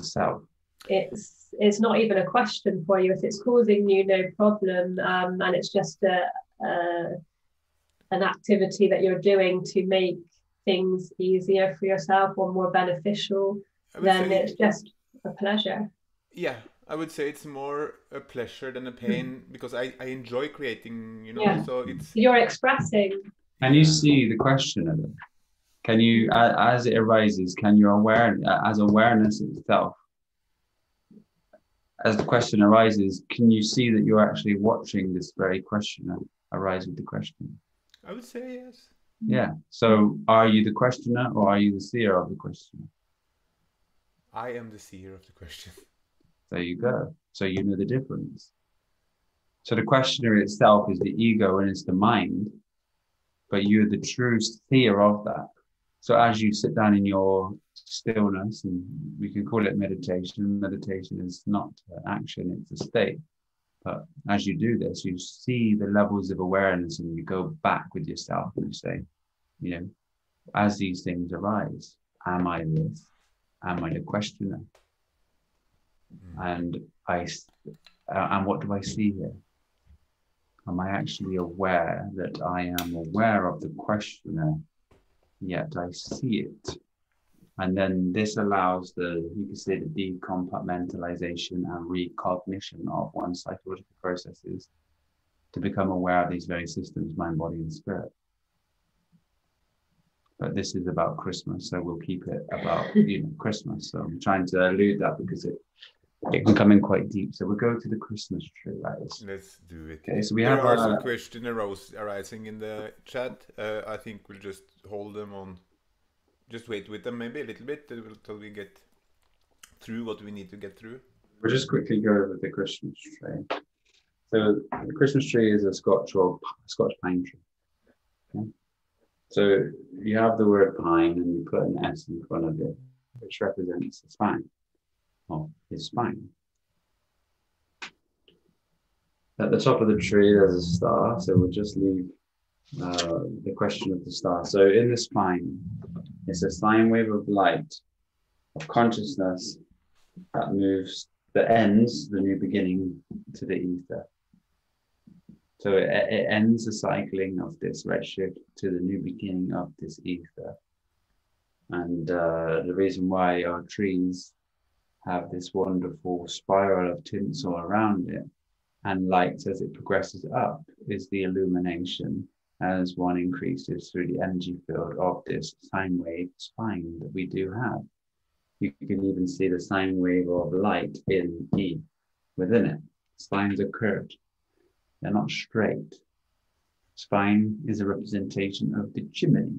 self it's it's not even a question for you if it's causing you no problem um, and it's just a, a an activity that you're doing to make things easier for yourself or more beneficial, then say, it's just a pleasure. Yeah, I would say it's more a pleasure than a pain mm. because I, I enjoy creating, you know, yeah. so it's. You're expressing. Can you see the question of it? Can you, as it arises, can you aware, as awareness itself, as the question arises, can you see that you're actually watching this very question arise with the question? I would say yes. Yeah. So are you the questioner or are you the seer of the question? I am the seer of the question. There you go. So you know the difference. So the questioner itself is the ego and it's the mind, but you're the true seer of that. So as you sit down in your stillness, and we can call it meditation, meditation is not action, it's a state. But as you do this, you see the levels of awareness and you go back with yourself and you say, you know, as these things arise, am I this? Am I the questioner? Mm. And I, uh, and what do I see here? Am I actually aware that I am aware of the questioner, yet I see it? And then this allows the, you can say, the decompartmentalization and recognition of one's psychological processes to become aware of these very systems, mind, body, and spirit. But this is about Christmas, so we'll keep it about you know Christmas. So I'm trying to elude that because it it can come in quite deep. So we'll go to the Christmas tree, right? Let's do it. Okay, so we there have are some questions arising in the chat. Uh, I think we'll just hold them on just wait with them maybe a little bit until we get through what we need to get through. We'll just quickly go over the Christmas tree. So the Christmas tree is a Scotch or Scotch pine tree. Okay? So you have the word pine and you put an S in front of it, which represents the spine or his spine. At the top of the tree, there's a star, so we'll just leave uh, the question of the star. So in the spine, it's a sine wave of light, of consciousness that moves, that ends the new beginning to the ether. So it, it ends the cycling of this redshift to the new beginning of this ether. And uh, the reason why our trees have this wonderful spiral of tinsel around it and light as it progresses up is the illumination as one increases through the energy field of this sine wave spine that we do have. You can even see the sine wave of light in E within it. Spines are curved, they're not straight. Spine is a representation of the chimney.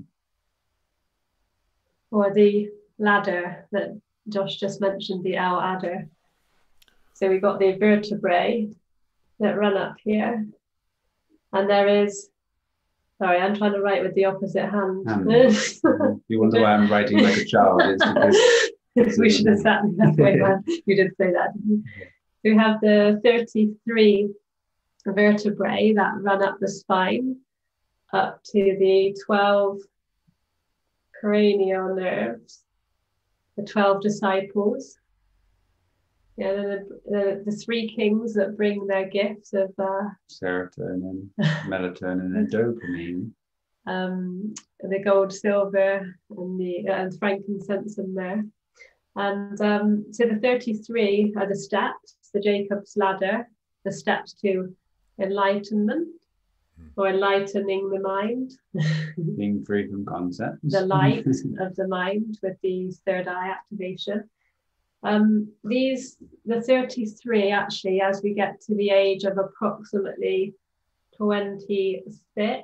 Or the ladder that Josh just mentioned, the El adder. So we've got the vertebrae that run up here. And there is, sorry, I'm trying to write with the opposite hand. Um, you wonder why I'm writing like a child. Because we should have sat that way. man. You did say that. We have the 33 vertebrae that run up the spine up to the 12 cranial nerves, the 12 disciples. Yeah, the, the, the three kings that bring their gifts of uh, serotonin, melatonin, and dopamine. um, the gold, silver, and the uh, and frankincense and myrrh. And um, so the 33 are the steps, the Jacob's ladder, the steps to enlightenment or enlightening the mind, Being free from concepts. the light of the mind with the third eye activation. Um, these, the 33 actually, as we get to the age of approximately 26,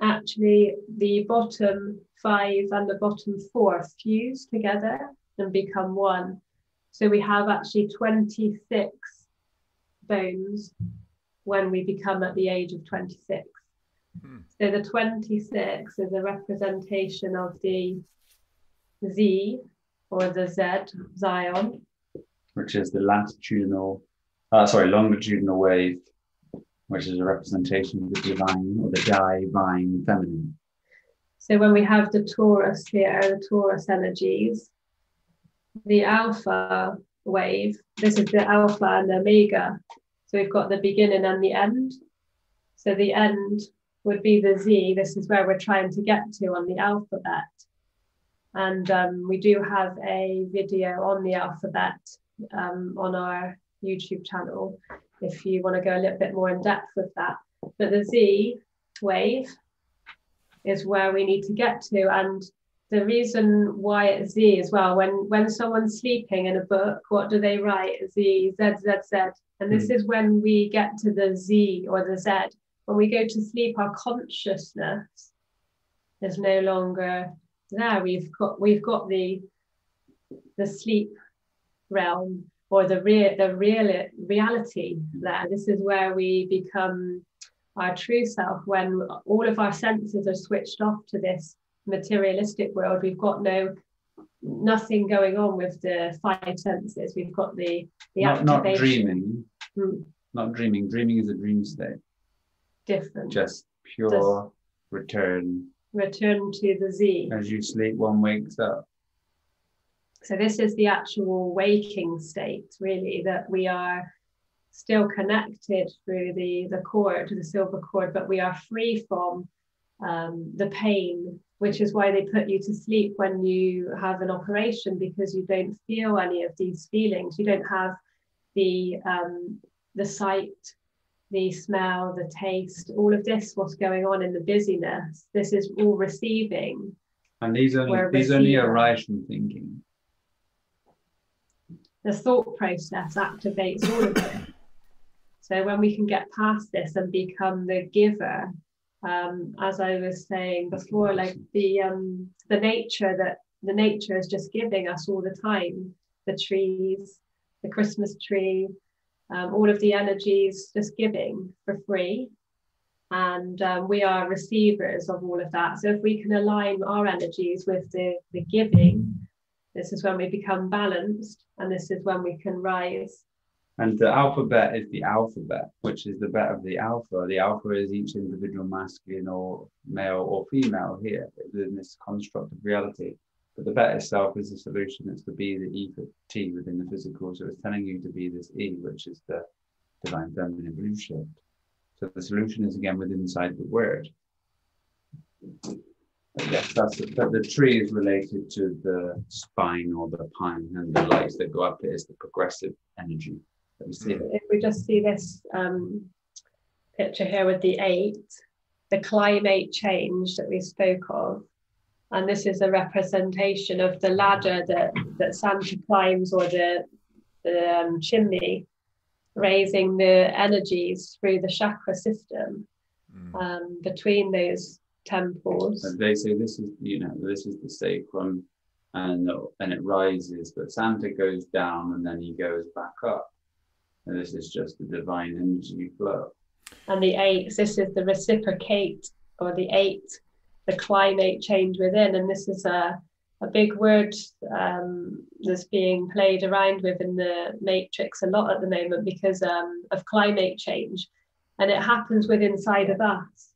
actually the bottom five and the bottom four fuse together and become one. So we have actually 26 bones when we become at the age of 26. Hmm. So the 26 is a representation of the Z or the Z, Zion, which is the latitudinal, uh, sorry, longitudinal wave, which is a representation of the divine or the divine feminine. So when we have the torus here, the torus energies, the alpha wave, this is the alpha and the omega. So we've got the beginning and the end. So the end would be the Z. This is where we're trying to get to on the alphabet. And um, we do have a video on the alphabet um, on our YouTube channel if you want to go a little bit more in depth with that. But the Z wave is where we need to get to. And the reason why it's Z as well, when when someone's sleeping in a book, what do they write? Z, Z, Z, Z. And this is when we get to the Z or the Z. When we go to sleep, our consciousness is no longer there. We've got we've got the the sleep realm or the real the real reality there. This is where we become our true self when all of our senses are switched off to this materialistic world. We've got no nothing going on with the five senses. We've got the the Not, not dreaming, Hmm, not dreaming. Dreaming is a dream state, different. just pure return. Return to the Z. As you sleep, one wakes up. So this is the actual waking state, really, that we are still connected through the the cord, to the silver cord, but we are free from um, the pain, which is why they put you to sleep when you have an operation because you don't feel any of these feelings. You don't have the um, the sight, the smell, the taste, all of this. What's going on in the busyness? This is all receiving. And these only these only arise from thinking. the thought process activates all of it. So when we can get past this and become the giver, um, as I was saying before, like the um, the nature that the nature is just giving us all the time, the trees, the Christmas tree, um, all of the energies just giving for free. And um, we are receivers of all of that. So if we can align our energies with the, the giving, this is when we become balanced, and this is when we can rise. And the alphabet is the alphabet, which is the bet of the alpha. The alpha is each individual masculine or male or female here within this construct of reality. But the bet itself is the solution. It's the B, the E for T within the physical. So it's telling you to be this E, which is the divine feminine blue shift. So the solution is again within inside the word. Yes, that's it. But the tree is related to the spine or the pine, and the lights that go up it is the progressive energy that we see. If we just see this um, picture here with the eight, the climate change that we spoke of, and this is a representation of the ladder that, that Santa climbs or the, the um, chimney, raising the energies through the chakra system Mm. um, between those temples. And they say this is, you know, this is the sacrum and and it rises, but Santa goes down and then he goes back up. And this is just the divine energy flow. And the eight, this is the reciprocate or the eight, the climate change within. And this is a, a big word um, that's being played around with in the matrix a lot at the moment because um, of climate change. And it happens within inside of us.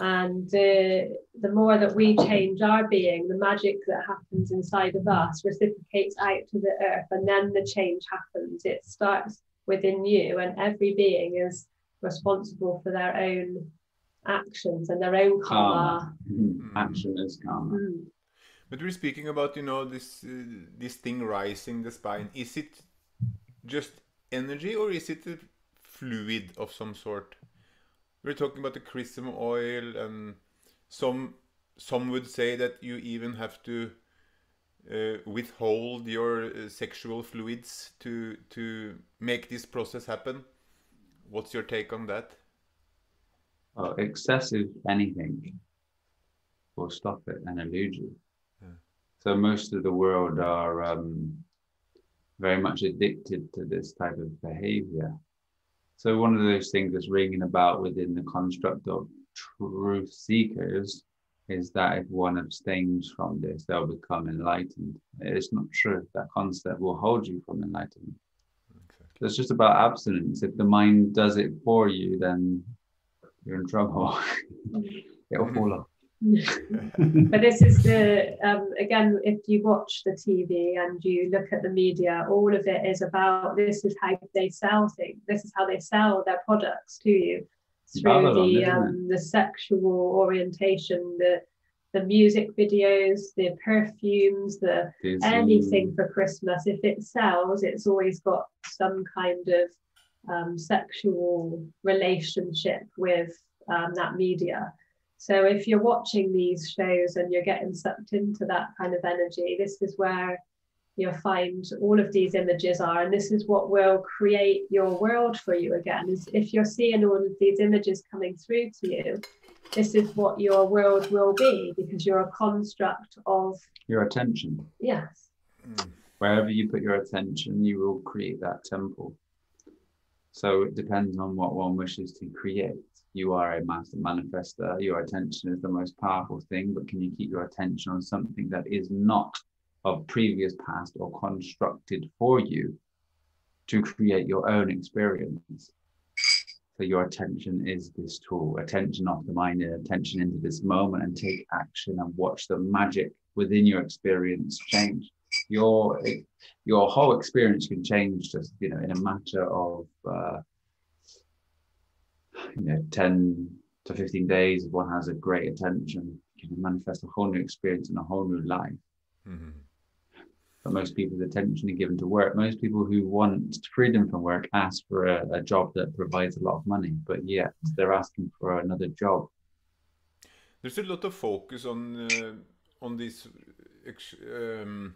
And uh, the more that we change our being, the magic that happens inside of us reciprocates out to the earth, and then the change happens. It starts within you, and every being is responsible for their own actions and their own karma. Mm-hmm. Action is karma. Mm. But we're speaking about, you know, this uh, this thing rising the spine. Is it just energy, or is it a fluid of some sort? we're talking about the chrism oil and some some would say that you even have to uh, withhold your uh, sexual fluids to to make this process happen what's your take on that well excessive anything will stop it and elude you yeah. so most of the world are um, very much addicted to this type of behavior so one of those things that's ringing about within the construct of truth seekers is that if one abstains from this, they'll become enlightened. It's not true. That concept will hold you from enlightenment. Exactly. It's just about abstinence. If the mind does it for you, then you're in trouble. It'll fall off. but this is the um, again if you watch the tv and you look at the media all of it is about this is how they sell things this is how they sell their products to you through Babylon, the um, the sexual orientation the the music videos the perfumes the Disney. anything for christmas if it sells it's always got some kind of um, sexual relationship with um, that media so if you're watching these shows and you're getting sucked into that kind of energy, this is where you'll find all of these images are. And this is what will create your world for you again. Is if you're seeing all of these images coming through to you, this is what your world will be because you're a construct of your attention. Yes. Wherever you put your attention, you will create that temple. So it depends on what one wishes to create you are a master manifester. Your attention is the most powerful thing, but can you keep your attention on something that is not of previous past or constructed for you to create your own experience? So your attention is this tool, attention off the mind and attention into this moment and take action and watch the magic within your experience change. Your your whole experience can change just you know in a matter of uh, you know 10 to 15 days if one has a great attention can manifest a whole new experience and a whole new life. Mm-hmm. but most people's attention is given to work. Most people who want freedom from work ask for a, a job that provides a lot of money but yet they're asking for another job. There's a lot of focus on uh, on this um,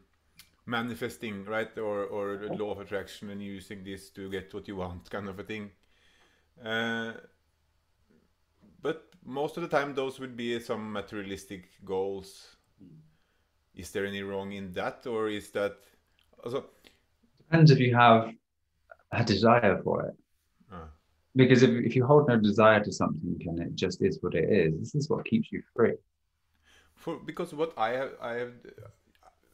manifesting right? Or or law of attraction and using this to get what you want kind of a thing. Uh, but most of the time those would be some materialistic goals. Is there any wrong in that or is that also depends if you have a desire for it. Uh. because if, if you hold no desire to something and it just is what it is. This is what keeps you free. For because what i have i have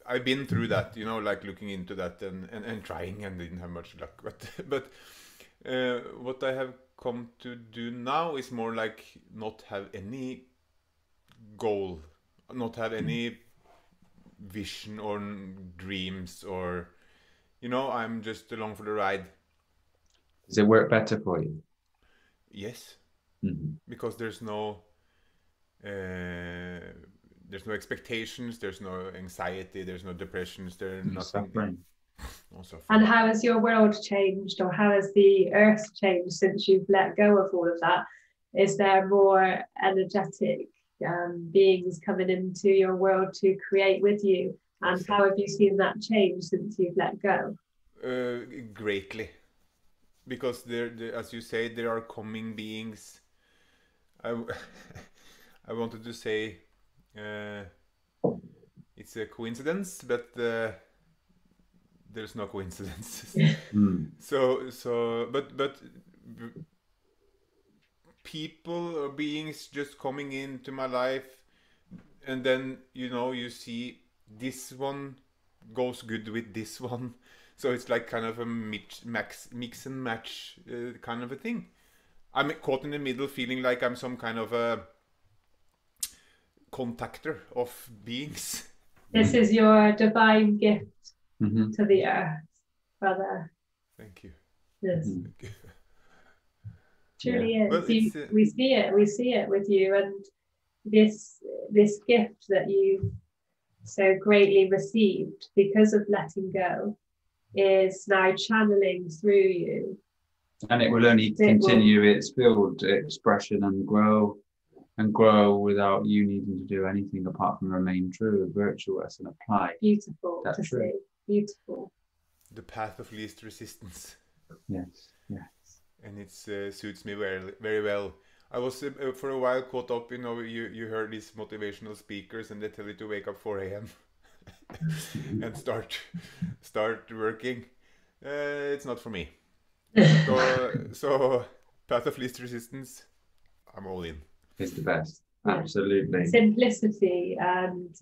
i've been through that you know like looking into that and and, and trying and didn't have much luck but but uh, what i have come to do now is more like not have any goal, not have any vision or dreams or you know i'm just along for the ride. Does it work better for you? Yes. Mm-hmm. because there's no uh, there's no expectations there's no anxiety there's no depressions there's nothing and how has your world changed, or how has the earth changed since you've let go of all of that? Is there more energetic um, beings coming into your world to create with you? And how have you seen that change since you've let go? Uh, greatly, because there, there, as you say, there are coming beings. I, I wanted to say, uh, it's a coincidence, but uh, there's no coincidence. Mm. so so but but people or beings just coming into my life and then you know you see this one goes good with this one so it's like kind of a mix, max, mix and match uh, kind of a thing i'm caught in the middle feeling like i'm some kind of a contactor of beings This is your divine gift Mhm. to the earth, brother. thank you Yes, Mhm. Thank you. truly is. Well, You- uh, we see it. We see it with you, and this this gift that you so greatly received because of letting go is now channeling through you. And it will only It will- continue its field expression and grow and grow without you needing to do anything apart from remain true, virtuous, and apply. Beautiful That's to true. see. Beautiful. the path of least resistance Yes. yes. and it uh, suits me very very well. I was uh, uh, for a while caught up. You know, you you heard these motivational speakers, and they tell you to wake up 4 a.m. and start start working. Uh, it's not for me. So so path of least resistance. I'm all in. It's the best. Yeah. Absolutely. simplicity and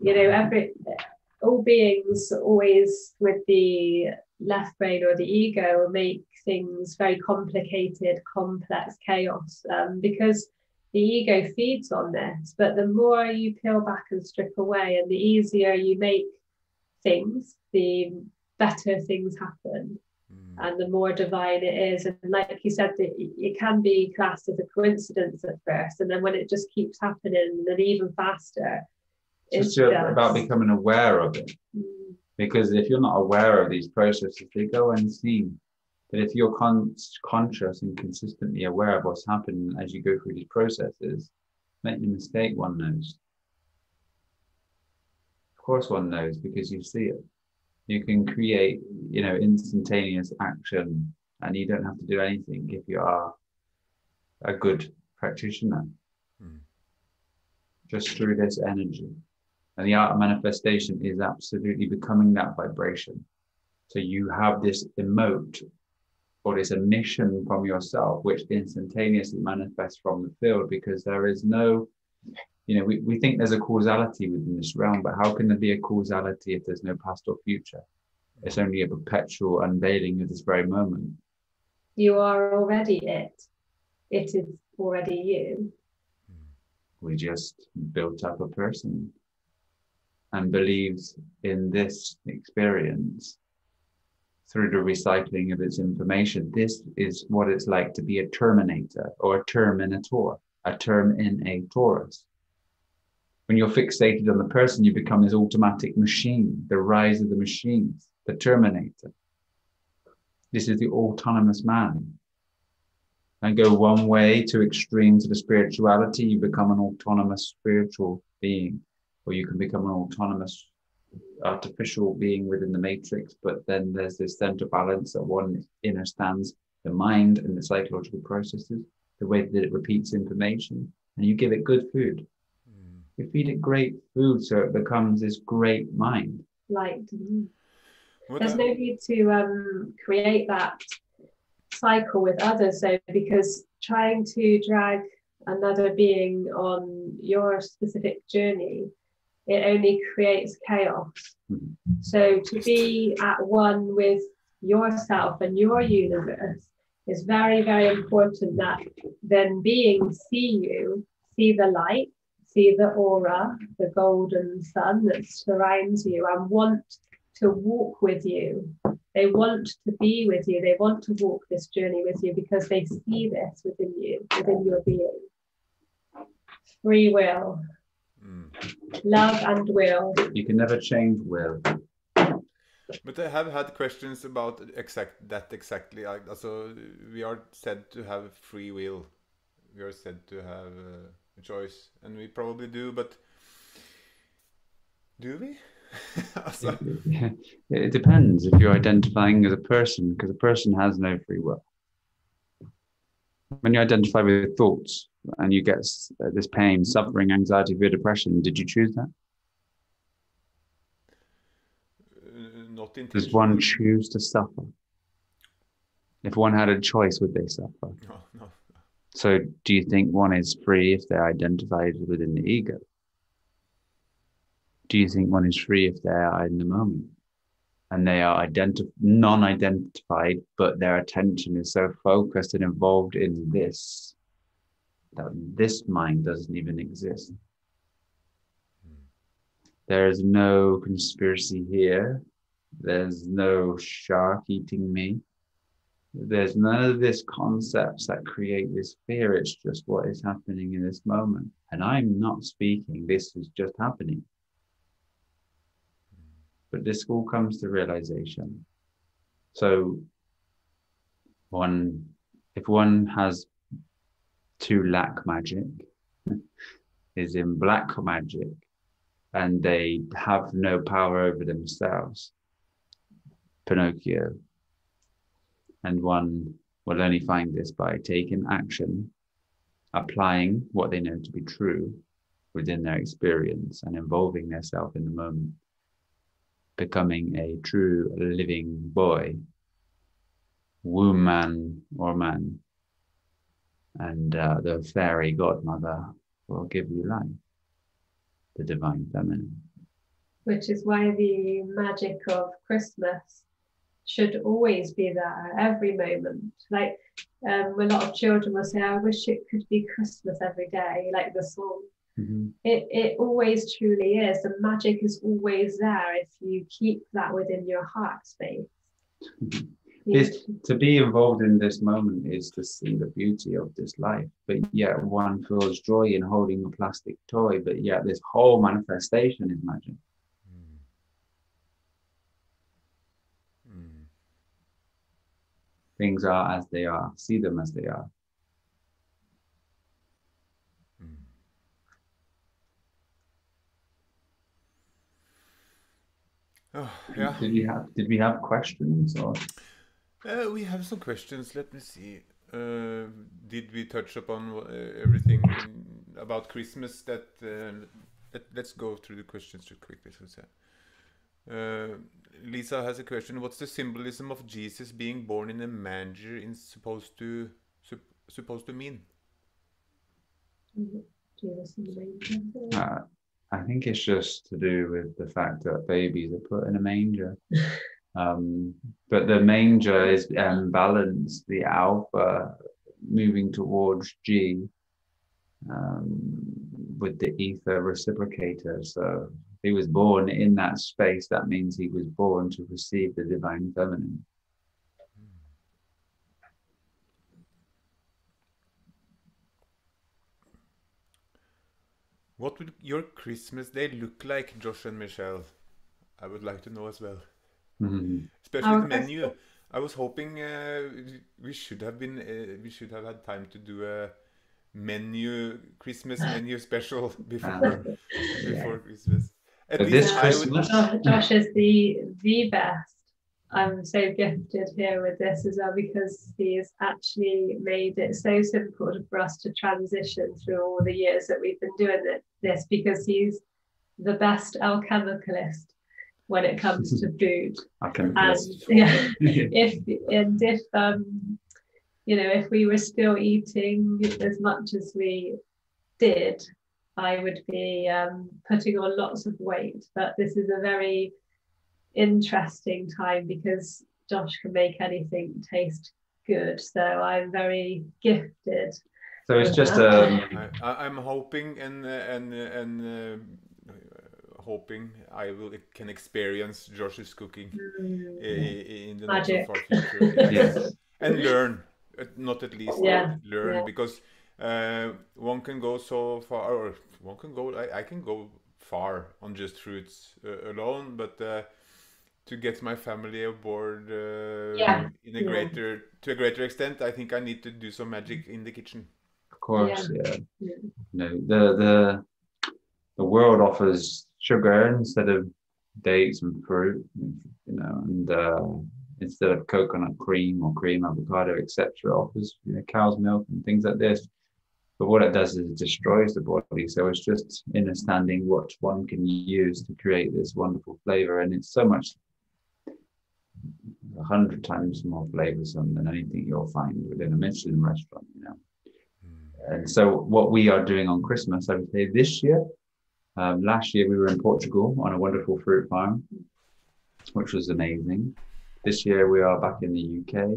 you know every all beings always with the left brain or the ego make things very complicated complex chaos um, because the ego feeds on this but the more you peel back and strip away and the easier you make things the better things happen. And the more divine it is. And like you said, it, it can be classed as a coincidence at first, and then when it just keeps happening, and then even faster, It's it's just just about becoming aware of it. Mm, Because if you're not aware of these processes, they go unseen. But if you're con- conscious and consistently aware of what's happening as you go through these processes, make no mistake, one knows. Of course, one knows because you see it. You can create, you know, instantaneous action, and you don't have to do anything if you are a good practitioner. Mm. Just through this energy. And the art of manifestation is absolutely becoming that vibration. So you have this emote or this emission from yourself, which instantaneously manifests from the field because there is no, you know, we, we think there's a causality within this realm, but how can there be a causality if there's no past or future? It's only a perpetual unveiling of this very moment. you are already it. It is already you. We just built up a person and believes in this experience through the recycling of its information. This is what it's like to be a terminator or a terminator, a term in a torus. When you're fixated on the person, you become this automatic machine, the rise of the machines, the terminator. This is the autonomous man. And go one way to extremes to the spirituality, you become an autonomous spiritual being, or you can become an autonomous artificial being within the matrix. But then there's this center balance that one understands the mind and the psychological processes, the way that it repeats information, and you give it good food. You feed it great food so it becomes this great mind. Like. What there's I- no need to um, create that cycle with others So, because trying to drag another being on your specific journey it only creates chaos so to be at one with yourself and your universe is very very important that then beings see you see the light see the aura the golden sun that surrounds you and want to walk with you they want to be with you. They want to walk this journey with you because they see this within you, within your being. Free will, Mm. love and will. You can never change will. But I have had questions about exact that exactly. I- Also, we are said to have free will. We are said to have uh, a choice, and we probably do. But do we? also, it depends if you're identifying as a person, because a person has no free will. When you identify with thoughts and you get uh, this pain, suffering, anxiety, fear, depression, did you choose that? Does one choose to suffer? If one had a choice, would they suffer? No, no. So, do you think one is free if they're identified within the ego? Do you think one is free if they are in the moment and they are identi- non identified, but their attention is so focused and involved in this that this mind doesn't even exist? There is no conspiracy here. There's no shark eating me. There's none of this concepts that create this fear. It's just what is happening in this moment. And I'm not speaking, this is just happening. But this all comes to realization. So one if one has two lack magic, is in black magic, and they have no power over themselves. Pinocchio. And one will only find this by taking action, applying what they know to be true within their experience and involving themselves in the moment, becoming a true living boy, womb man or man. And uh, the fairy godmother will give you life the divine feminine. Which is why the magic of Christmas should always be there every moment. Like um, a lot of children will say, I wish it could be Christmas every day, like the song. Mm-hmm. It, it always truly is. The magic is always there if you keep that within your heart space. This, to be involved in this moment is to see the beauty of this life, but yet one feels joy in holding a plastic toy, but yet this whole manifestation is magic. Things are as they are, see them as they are. Mm. Oh, yeah. Did we have did we have questions or uh, we have some questions. Let me see. Uh, did we touch upon uh, everything about Christmas? That uh, let, us go through the questions too quickly. So, Lisa has a question. What's the symbolism of Jesus being born in a manger in supposed to sup, supposed to mean? Uh, I think it's just to do with the fact that babies are put in a manger. Um, but the manger is um, balanced, the alpha moving towards G um, with the ether reciprocator. So he was born in that space. That means he was born to receive the divine feminine. What would your Christmas day look like, Josh and Michelle? I would like to know as well. Mm-hmm. Especially the menu. I was hoping uh, we should have been uh, we should have had time to do a menu Christmas menu special before before Christmas. At least this Christmas, would... Josh is the the best. I'm so gifted here with this as well because he's actually made it so simple for us to transition through all the years that we've been doing this because he's the best alchemicalist when it comes to food. Okay. And yeah, if and if um, you know, if we were still eating as much as we did, I would be um, putting on lots of weight. But this is a very interesting time because Josh can make anything taste good. So I'm very gifted. So it's just um, I, am hoping and and and uh, hoping I will can experience Josh's cooking mm. in the not so far future. yes. and learn, uh, not at least yeah. learn yeah. because uh, one can go so far, or one can go. I, I can go far on just fruits uh, alone, but uh, to get my family aboard uh, yeah. in a greater to a greater extent, I think I need to do some magic in the kitchen. Of course, yeah. yeah. No, the the the world offers sugar instead of dates and fruit, you know, and uh, instead of coconut cream or cream avocado, etc., offers you know, cow's milk and things like this. But what it does is it destroys the body. So it's just understanding what one can use to create this wonderful flavor. And it's so much a hundred times more flavorsome than anything you'll find within a Michelin restaurant, you know. And so what we are doing on Christmas, I would say this year, um, last year we were in Portugal on a wonderful fruit farm, which was amazing. This year we are back in the UK,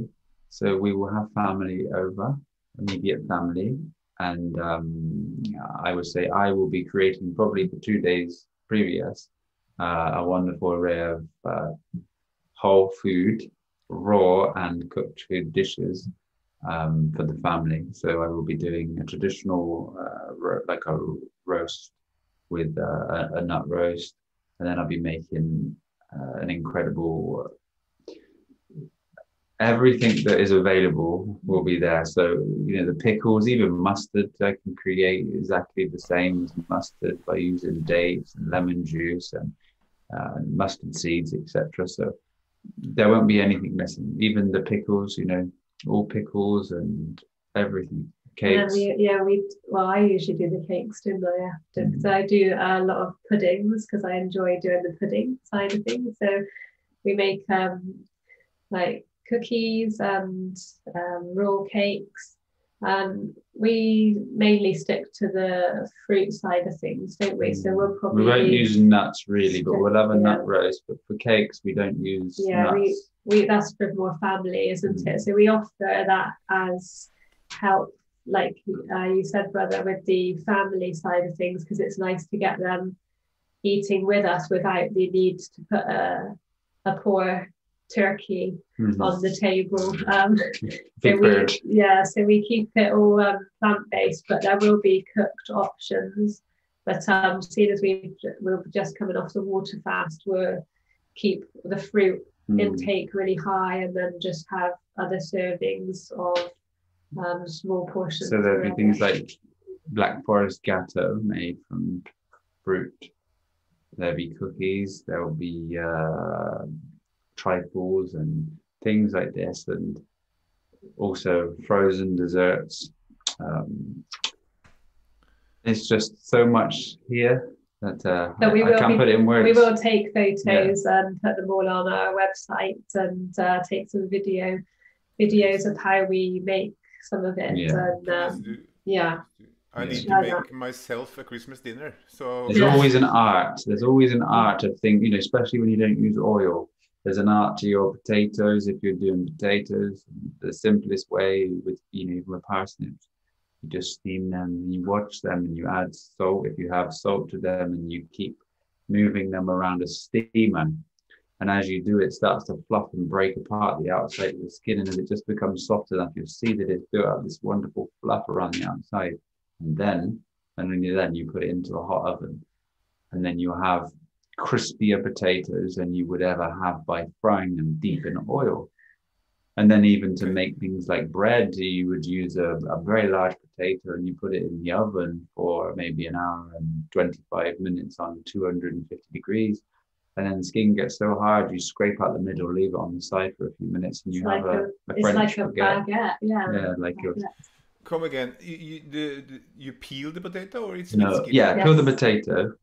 so we will have family over, immediate family, and um, I would say I will be creating probably for two days previous uh, a wonderful array of uh, whole food, raw and cooked food dishes um, for the family. So I will be doing a traditional, uh, ro- like a roast with uh, a, a, nut roast, and then I'll be making uh, an incredible. Everything that is available will be there. So you know the pickles, even mustard, I can create exactly the same as mustard by using dates and lemon juice and uh, mustard seeds, etc. So there won't be anything missing. Even the pickles, you know, all pickles and everything. Cakes. Yeah, we, yeah, we. Well, I usually do the cakes, don't I? After, mm. so I do a lot of puddings because I enjoy doing the pudding side of things. So we make um like cookies and um, raw cakes. Um, we mainly stick to the fruit side of things, don't we? So we'll probably we won't use nuts really, but we'll have a yeah. nut roast. But for cakes, we don't use yeah, nuts. We, we that's for more family, isn't it? So we offer that as help, like uh, you said, brother, with the family side of things, because it's nice to get them eating with us without the need to put a a poor turkey mm-hmm. on the table. Um, so we, yeah, so we keep it all um, plant based, but there will be cooked options. But um, seeing as we we're just coming off the water fast, we'll keep the fruit mm. intake really high and then just have other servings of um, small portions. So there'll be things like black forest gateau made from fruit. There'll be cookies. There'll be uh, trifles and things like this, and also frozen desserts. Um, it's just so much here that, uh, that we I, will I can't be, put it in words. We will take photos yeah. and put them all on our website and uh, take some video videos of how we make some of it. Yeah. And um, yeah. I need to make myself a Christmas dinner. So there's always an art. There's always an art of things, you know, especially when you don't use oil. There's an art to your potatoes if you're doing potatoes. The simplest way with you know with parsnips you just steam them you watch them and you add salt if you have salt to them and you keep moving them around a steamer and as you do it starts to fluff and break apart the outside of the skin and it just becomes soft enough you'll see that it's built up this wonderful fluff around the outside and then and then you put it into a hot oven and then you have crispier potatoes than you would ever have by frying them deep in oil and then even to make things like bread you would use a, a, very large potato and you put it in the oven for maybe an hour and 25 minutes on 250 degrees and then the skin gets so hard you scrape out the middle leave it on the side for a few minutes and you it's have like a, a, a French like a baguette. baguette. yeah yeah like your come again you, you, the, the, you peel the potato or it's no, yeah yes. peel the potato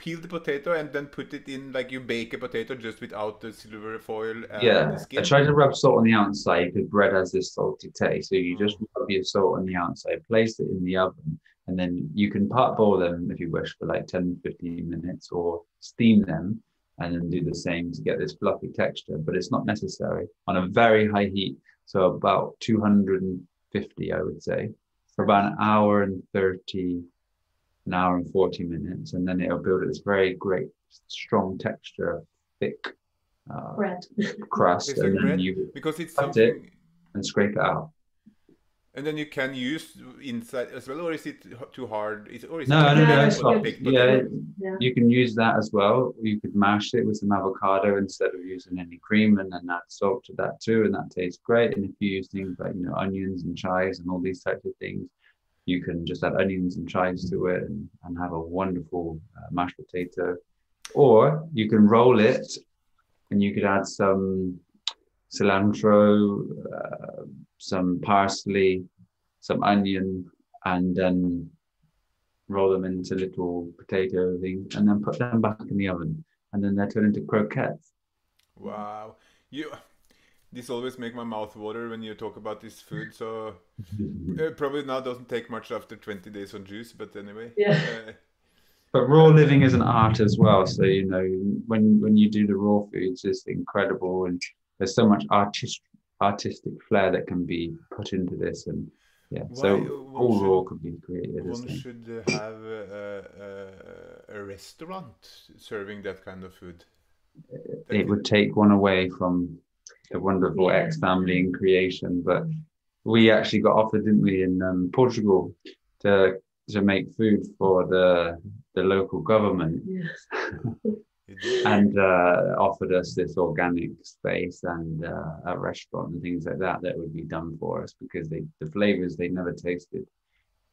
peel the potato and then put it in like you bake a potato just without the silver foil. yeah, I try to rub salt on the outside because bread has this salty taste. So you just rub your salt on the outside, place it in the oven, and then you can part boil them if you wish for like 10, 15 minutes or steam them and then do the same to get this fluffy texture. But it's not necessary on a very high heat. So about 250, I would say, for about an hour and 30 an hour and 40 minutes, and then it'll build this very great, strong texture, thick uh, bread crust, and then bread? you because it's something it and scrape it out. And then you can use inside as well, or is it too hard? Is, or is no, it no, no, it's not. Yeah, yeah, you can use that as well. You could mash it with some avocado instead of using any cream, and then add salt to that too, and that tastes great. And if you use things like you know onions and chives and all these types of things, you can just add onions and chives to it and, and have a wonderful uh, mashed potato. Or you can roll it and you could add some cilantro, uh, some parsley, some onion, and then roll them into little potato things and then put them back in the oven. And then they turn into croquettes. Wow. You, this always make my mouth water when you talk about this food. So uh, probably now doesn't take much after 20 days on juice, but anyway. Yeah. Uh, But raw living is an art as well. So you know, when when you do the raw foods, it's incredible, and there's so much artist artistic flair that can be put into this, and yeah. so Why, uh, all one raw should- could be created. one should have a, a, a restaurant serving that kind of food. It would take one away from the wonderful Yeah. X family and creation, but we actually got offered, didn't we, in um, Portugal, to to make food for the the local government. You do- and uh, offered us this organic space and uh, a restaurant and things like that that would be done for us because they the flavors they never tasted.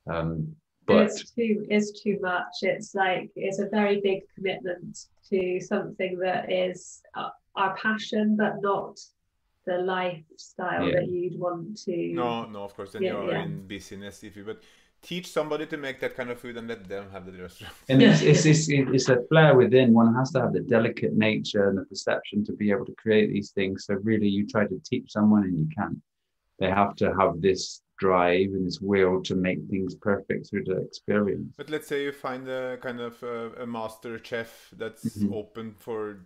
Um, but it's too it's too much. It's like it's a very big commitment to something that is uh, our passion, but not the lifestyle Yeah. that you'd want to. No, no, of course. Then Yeah, you're yeah. in business if you but teach somebody to make that kind of food and let them have the restaurant. and it's, it's, it's, it's a flair within. One has to have the delicate nature and the perception to be able to create these things. So really, you try to teach someone, and you can't. They have to have this drive and this will to make things perfect through the experience. But let's say you find a kind of uh, a master chef that's Mhm. open for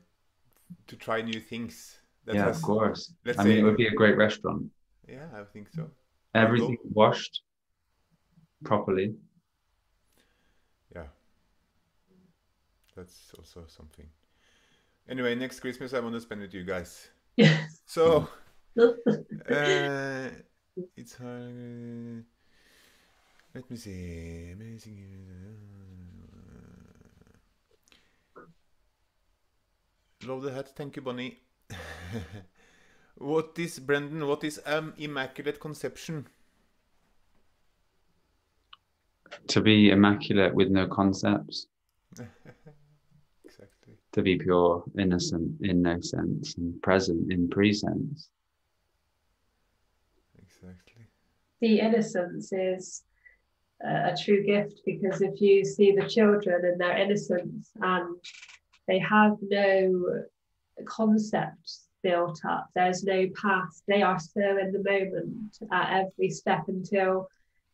to try new things. That yeah, has, of course. let's I mean, it would be a great restaurant. Yeah, I think so. Everything washed properly. Yeah, that's also something. Anyway, next Christmas I want to spend with you guys. Yes. So uh, it's hard. Let me see. Amazing. Love the hat. Thank you, Bonnie. what is Brendan? What is um, immaculate conception? To be immaculate with no concepts. exactly. To be pure, innocent in no sense, and present in presence. Exactly. the innocence is a, a true gift because if you see the children and their innocence and they have no concepts built up, there's no past, they are so in the moment at every step until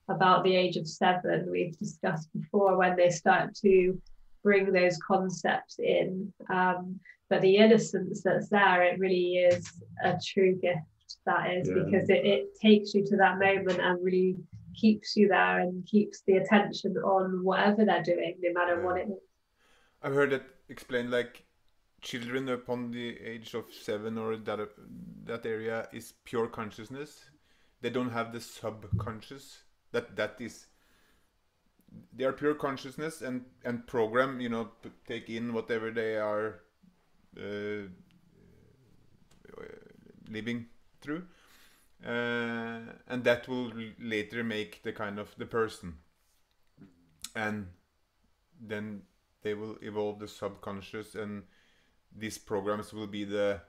about the age of seven. We've discussed before when they start to bring those concepts in. Um, but the innocence that's there, it really is a true gift. That is Yeah. because it, it takes you to that moment and really keeps you there and keeps the attention on whatever they're doing, no matter what it is. I've heard it explained like children upon the age of seven or that that area is pure consciousness. They don't have the subconscious. That that is. They are pure consciousness and and program. You know, take in whatever they are uh, living through, uh, and that will later make the kind of the person. And then they will evolve the subconscious and these programs will be the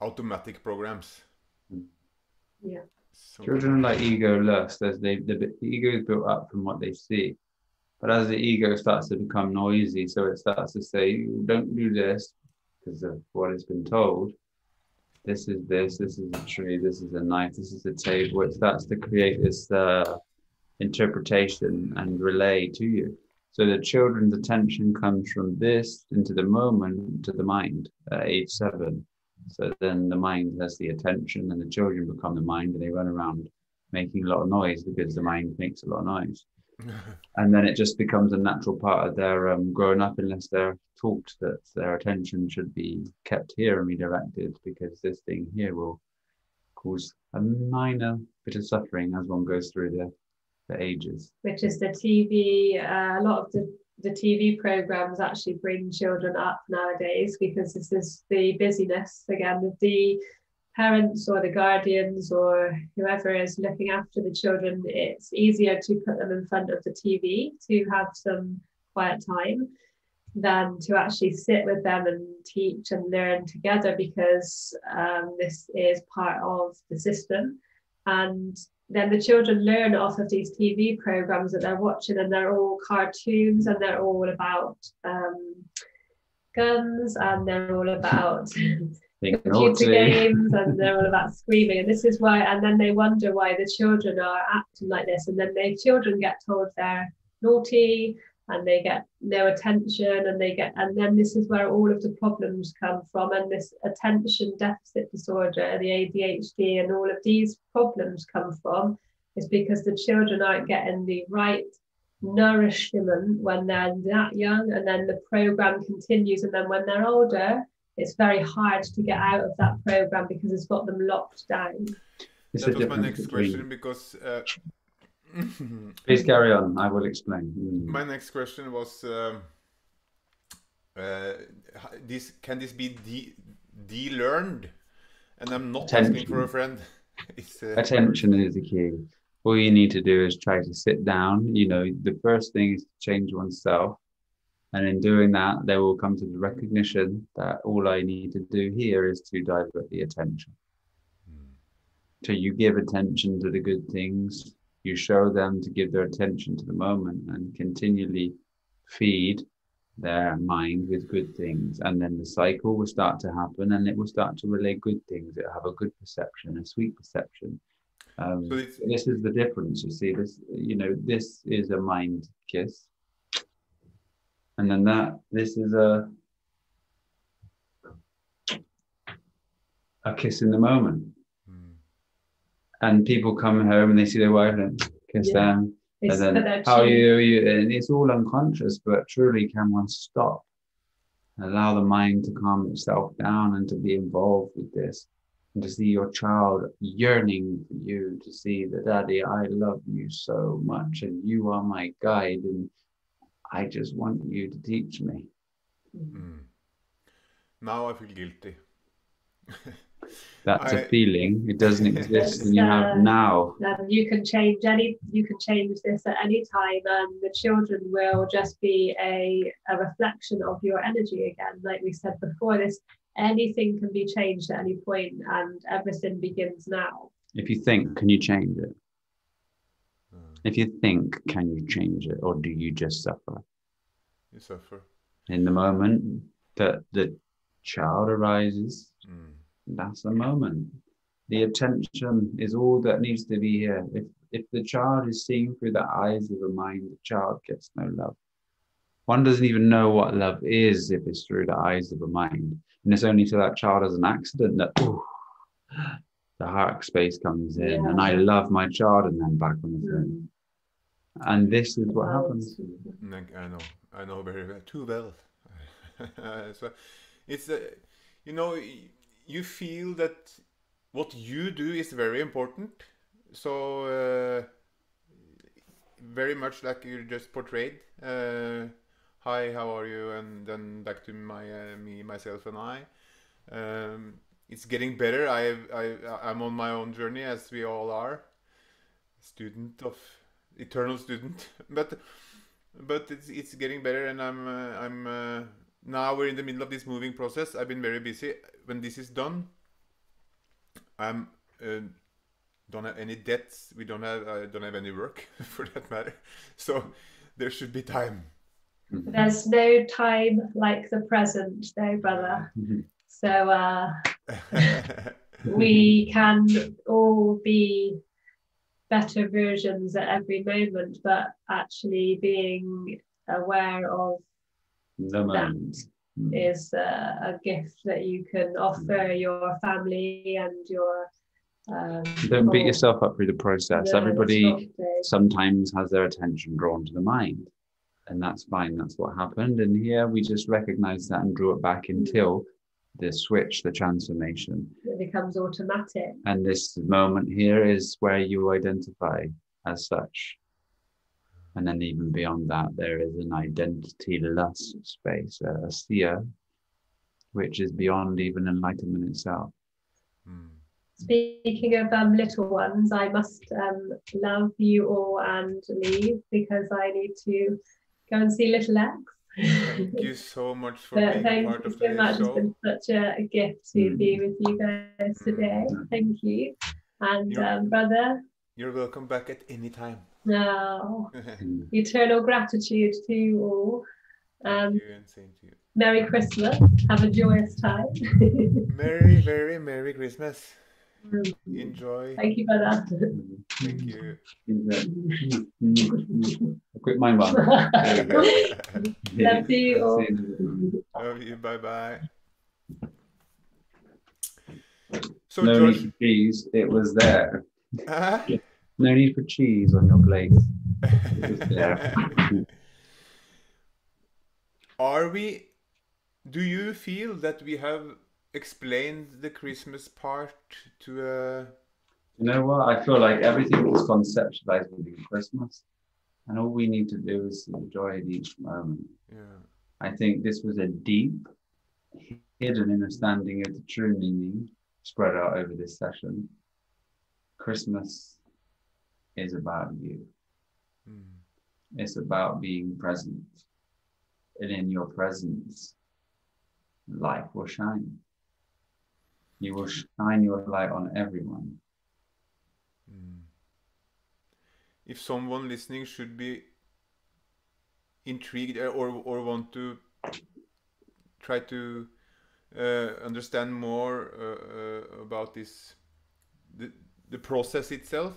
automatic programs Yeah. So- Children are like ego lust. As they, the, the ego is built up from what they see. But as the ego starts to become noisy, so it starts to say, don't do this because of what it's been told. This is this, this is a tree, this is a knife, this is a table. It starts to create this uh, interpretation and relay to you. So the children's attention comes from this into the moment to the mind at age seven. So then the mind has the attention and the children become the mind and they run around making a lot of noise because the mind makes a lot of noise. And then it just becomes a natural part of their um, growing up unless they're taught that their attention should be kept here and redirected because this thing here will cause a minor bit of suffering as one goes through the, the ages. which is the TV. Uh, a lot of the, the TV programs actually bring children up nowadays because this is the busyness again the parents or the guardians or whoever is looking after the children. It's easier to put them in front of the TV to have some quiet time than to actually sit with them and teach and learn together because um, this is part of the system and then the children learn off of these TV programs that they're watching, and they're all cartoons, and they're all about um, guns, and they're all about computer games and they're all about screaming. And this is why and then they wonder why the children are acting like this. And then the children get told they're naughty and they get no attention and they get and then this is where all of the problems come from and this attention deficit disorder the adhd and all of these problems come from is because the children aren't getting the right nourishment when they're that young and then the program continues and then when they're older it's very hard to get out of that program because it's got them locked down. It's that was my next between- question because uh, Please carry on. I will explain. Mm. my next question was um, uh, this can this be de de-learned and i'm not asking for a friend uh, Attention is the key. All you need to do is try to sit down. You know, the first thing is to change oneself. And in doing that, they will come to the recognition that all I need to do here is to divert the attention. So you give attention to the good things, you show them to give their attention to the moment and continually feed their mind with good things. And then the cycle will start to happen and it will start to relay good things. It'll have a good perception, a sweet perception. Um, So this is the difference. You see, this, you know, this is a mind kiss. And then that, this is a, a kiss in the moment and people come home and they see their wife and kiss Yeah. them. It's and then how are you, Are you and it's all unconscious but truly can one stop allow the mind to calm itself down and to be involved with this? And to see your child yearning for you to see that daddy i love you so much and you are my guide and i just want you to teach me. Mm. now i feel guilty that's a I- feeling. It doesn't exist and you It's, have now. And you can change any you can change this at any time and the children will just be a, a reflection of your energy again. Like we said before this anything can be changed at any point and everything begins now. If you think can you change it? Mm, If you think, can you change it, or do you just suffer? you suffer. In the moment that the child arises, Mm, that's the moment. The attention is all that needs to be here. If if the child is seeing through the eyes of the mind, the child gets no love. One doesn't even know what love is if it's through the eyes of a mind. And it's only to that child as an accident that ooh, the heart space comes in, and I love my child, and then back on the phone. And this is what happens. i know i know very well too well so it's uh, you know y- you feel that what you do is very important. So uh, very much like you just portrayed. Uh, hi how are you? And then back to my uh, me myself and i. Um, it's getting better. I, I i'm on my own journey as we all are. Student of eternal student. But but it's it's getting better and i'm uh, i'm uh, now we're in the middle of this moving process. I've been very busy. When this is done i'm uh, don't have any debts. We don't have i don't have any work for that matter. So there should be time. There's no time like the present though brother. Mhm. so uh we can all be better versions at every moment, but actually being aware of The moment. Mm. is uh, a gift that you can offer your family and your. Um, Don't beat yourself up through the process. No, Everybody it's not the- sometimes has their attention drawn to the mind. And that's fine. That's what happened. And here we just recognize that and drew it back until the switch, the transformation. It becomes automatic. And this moment here is where you identify as such. And then even beyond that, there is an identity lust space, a, a seer, which is beyond even enlightenment itself. Mm. Speaking of um, little ones, I must um, love you all and leave because I need to go and see little X. thank you so much for But being thank part you of so today's much. It's been such a, a gift to Mm. be with you guys today. Thank you. And You're- um, brother, you're welcome back at any time no Mm. eternal gratitude to you all. Um, you and same to you. Merry Christmas. Have a joyous time. Merry, very Merry Christmas. Enjoy. Thank you for that. Thank you. A quick mind bar. Love you all. Love you. Bye bye. So, no George, need for cheese. It was there. Huh? No need for cheese on your plate. It was there. Are we? Do you feel that we have explained the Christmas part to uh You know what? I feel like everything is conceptualized within Christmas, and all we need to do is enjoy it each moment. yeah I think this was a deep, hidden understanding of the true meaning spread out over this session. Christmas is about you. Mm. It's about being present. And in your presence, light will shine. You will shine your light on everyone. Mm. If someone listening should be intrigued or or want to try to uh, understand more uh, uh, about this the, the process itself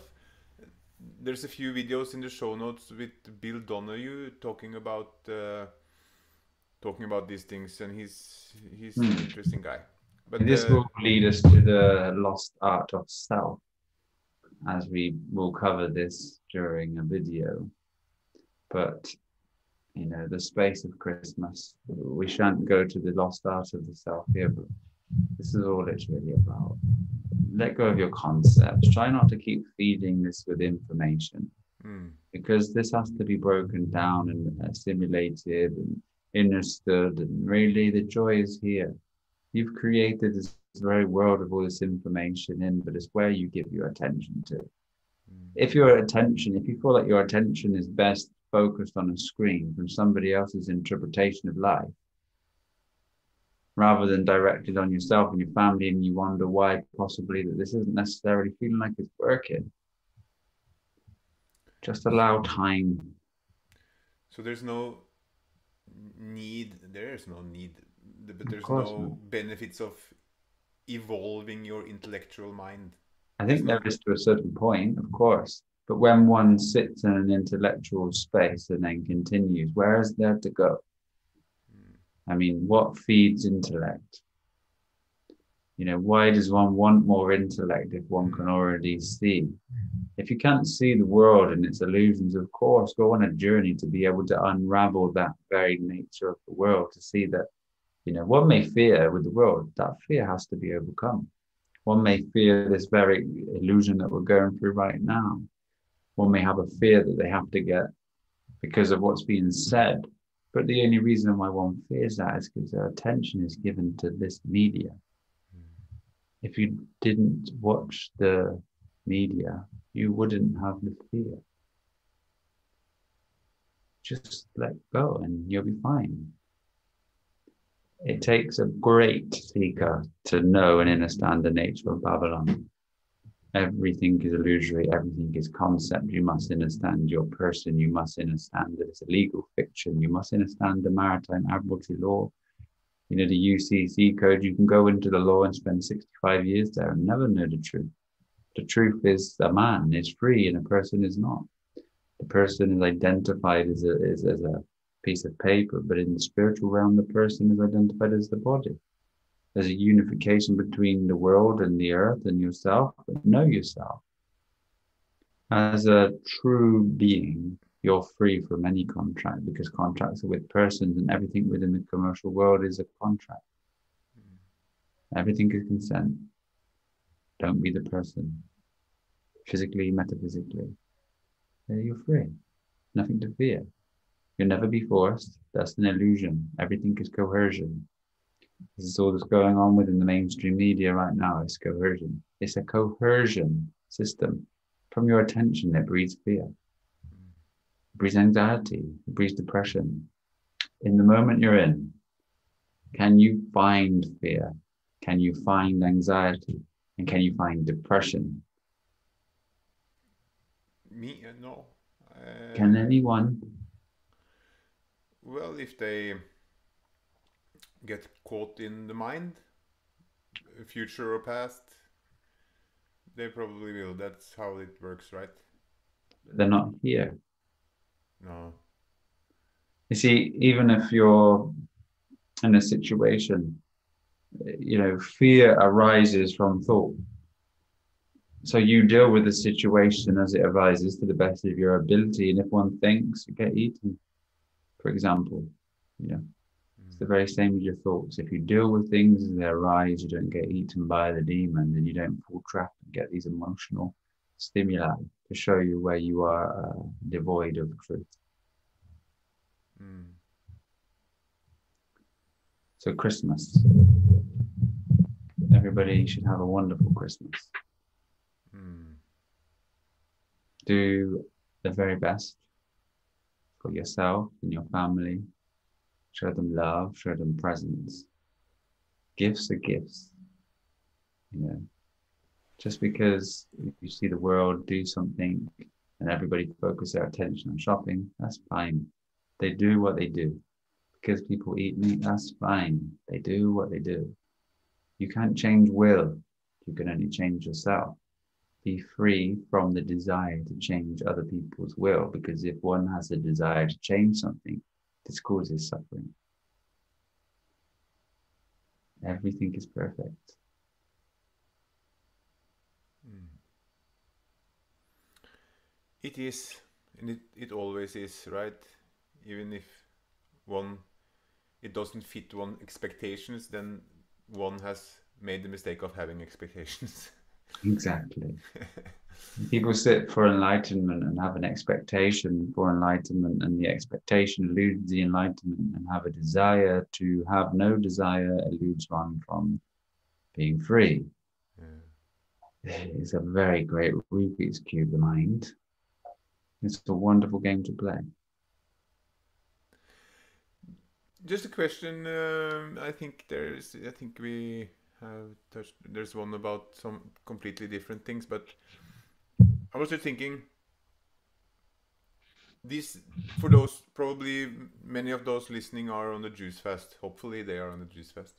there's a few videos in the show notes with Bill Donahue talking about uh, talking about these things and he's he's an Hmm. interesting guy but this uh, will lead us to the lost art of self, as we will cover this during a video. But, you know, the space of Christmas, we shan't go to the lost art of the self here, but this is all it's really about. Let go of your concepts. Try not to keep feeding this with information mm, because this has to be broken down and assimilated and understood. And really, the joy is here. You've created this very world of all this information in, but it's where you give your attention to. mm, If your attention, if you feel like your attention is best focused on a screen from somebody else's interpretation of life, rather than directed on yourself and your family, and you wonder why possibly that this isn't necessarily feeling like it's working, just allow time So there's no need. There is no need, but there's no not. benefits of evolving your intellectual mind. I think there is to a certain point, of course. But when one sits in an intellectual space and then continues, where is there to go? I mean, what feeds intellect? You know, why does one want more intellect if one can already see? If you can't see the world and its illusions, of course, go on a journey to be able to unravel that very nature of the world, to see that, you know, one may fear with the world, that fear has to be overcome. One may fear this very illusion that we're going through right now. One may have a fear that they have to get because of what's being said. But the only reason why one fears that is because their attention is given to this media. If you didn't watch the media, you wouldn't have the fear. Just let go and you'll be fine. It takes a great seeker to know and understand the nature of Babylon. Everything is illusory, everything is concept. You must understand your person, you must understand that it's a legal fiction, you must understand the maritime admiralty law. You know, the UCC code, you can go into the law and spend 65 years there and never know the truth. The truth is a man is free and a person is not. The person is identified as a, as, as a piece of paper, but in the spiritual realm, the person is identified as the body. There's a unification between the world and the earth and yourself, but know yourself. As a true being, you're free from any contract because contracts are with persons and everything within the commercial world is a contract. Mm. Everything is consent. Don't be the person. Physically, metaphysically. You're free. Nothing to fear. You'll never be forced. That's an illusion. Everything is coercion. This is all that's going on within the mainstream media right now. It's coercion. It's a coercion system. From your attention, it breeds fear. It breeds anxiety. It breeds depression. In the moment you're in, can you find fear? Can you find anxiety? And can you find depression? Me, uh, no. Uh, Can anyone? well, if they get caught in the mind, future or past, they probably will. That's how it works, right? They're not here. No. You see, even if you're in a situation, you know, fear arises from thought. So you deal with the situation as it arises to the best of your ability. And if one thinks, you get eaten, for example. It's the very same as your thoughts. If you deal with things as they arise, you don't get eaten by the demon and you don't fall trap and get these emotional stimuli to show you where you are uh, devoid of truth. Mm. So, Christmas. Everybody should have a wonderful Christmas. Mm. Do the very best for yourself and your family. Show them love, show them presents. Gifts are gifts. You know, just because you see the world do something and everybody focus their attention on shopping, that's fine. They do what they do. Because people eat meat, that's fine. They do what they do. You can't change will. You can only change yourself. Be free from the desire to change other people's will, because if one has a desire to change something, this causes suffering. Everything is perfect. Mm. It is, and it, it always is, right? Even if one it doesn't fit one expectations, then one has made the mistake of having expectations. Exactly. People sit for enlightenment and have an expectation for enlightenment, and the expectation eludes the enlightenment, and have a desire to have no desire eludes one from being free. Yeah. It's a very great Rubik's Cube, the mind. It's a wonderful game to play. Just a question. Um, I think there's. I think we have touched. There's one about some completely different things, but I was just thinking. This for those probably many of those listening are on the juice fast. Hopefully they are on the juice fast.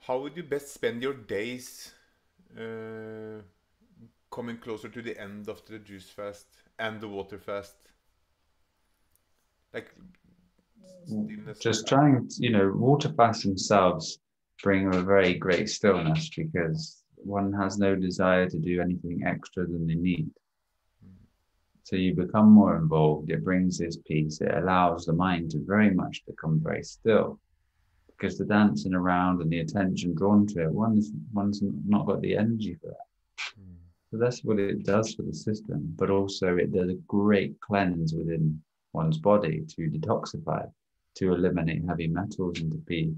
How would you best spend your days uh, coming closer to the end of the juice fast and the water fast? Like Just trying, to, you know, water fasts themselves bring a very great stillness because one has no desire to do anything extra than they need. So you become more involved. It brings this peace. It allows the mind to very much become very still, because the dancing around and the attention drawn to it, one's one's not got the energy for that. So that's what it does for the system. But also, it does a great cleanse within one's body to detoxify, to eliminate heavy metals and to be,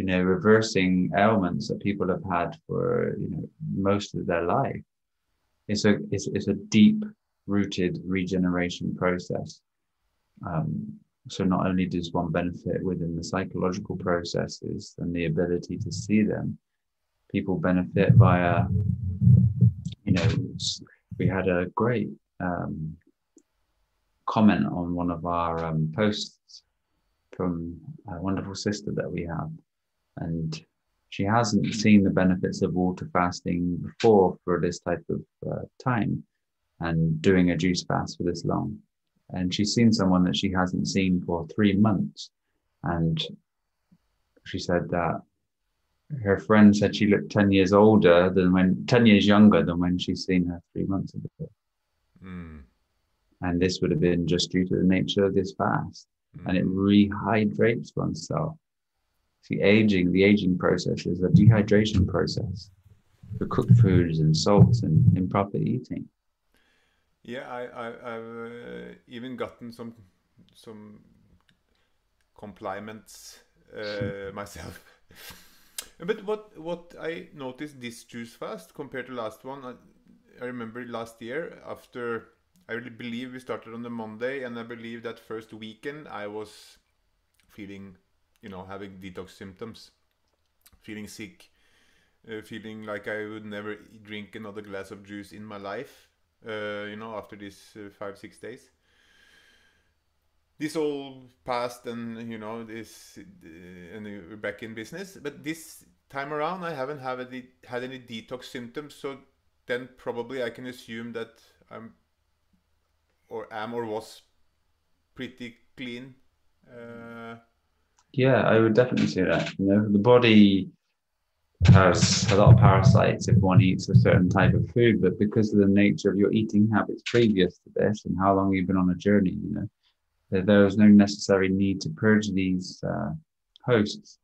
you know, reversing ailments that people have had for you know most of their life. It's a it's, it's a deep rooted regeneration process. Um, so not only does one benefit within the psychological processes and the ability to see them, people benefit via, you know, we had a great um, comment on one of our um, posts from a wonderful sister that we have, and she hasn't seen the benefits of water fasting before for this type of uh, time and doing a juice fast for this long. And she's seen someone that she hasn't seen for three months. And she said that her friend said she looked 10 years older than when, 10 years younger than when she's seen her three months ago. Mm. And this would have been just due to the nature of this fast. And it Mm. rehydrates oneself. See, aging, the aging process is a dehydration process for cooked foods and salts and improper eating. Yeah, I, I've uh, even gotten some some compliments uh, myself. but what what I noticed this juice fast compared to last one, I, I remember last year after I really believe we started on the Monday, and I believe that first weekend I was feeling, you know, having detox symptoms, feeling sick, uh, feeling like I would never drink another glass of juice in my life uh, you know, after these uh, five, six days. this all passed and you know this uh, and we're back in business but this time around i haven't had any, had any detox symptoms so then probably i can assume that i'm or am or was pretty clean uh, yeah i would definitely say that you know the body has a lot of parasites if one eats a certain type of food but because of the nature of your eating habits previous to this and how long you've been on a journey you know there is no necessary need to purge these uh, hosts.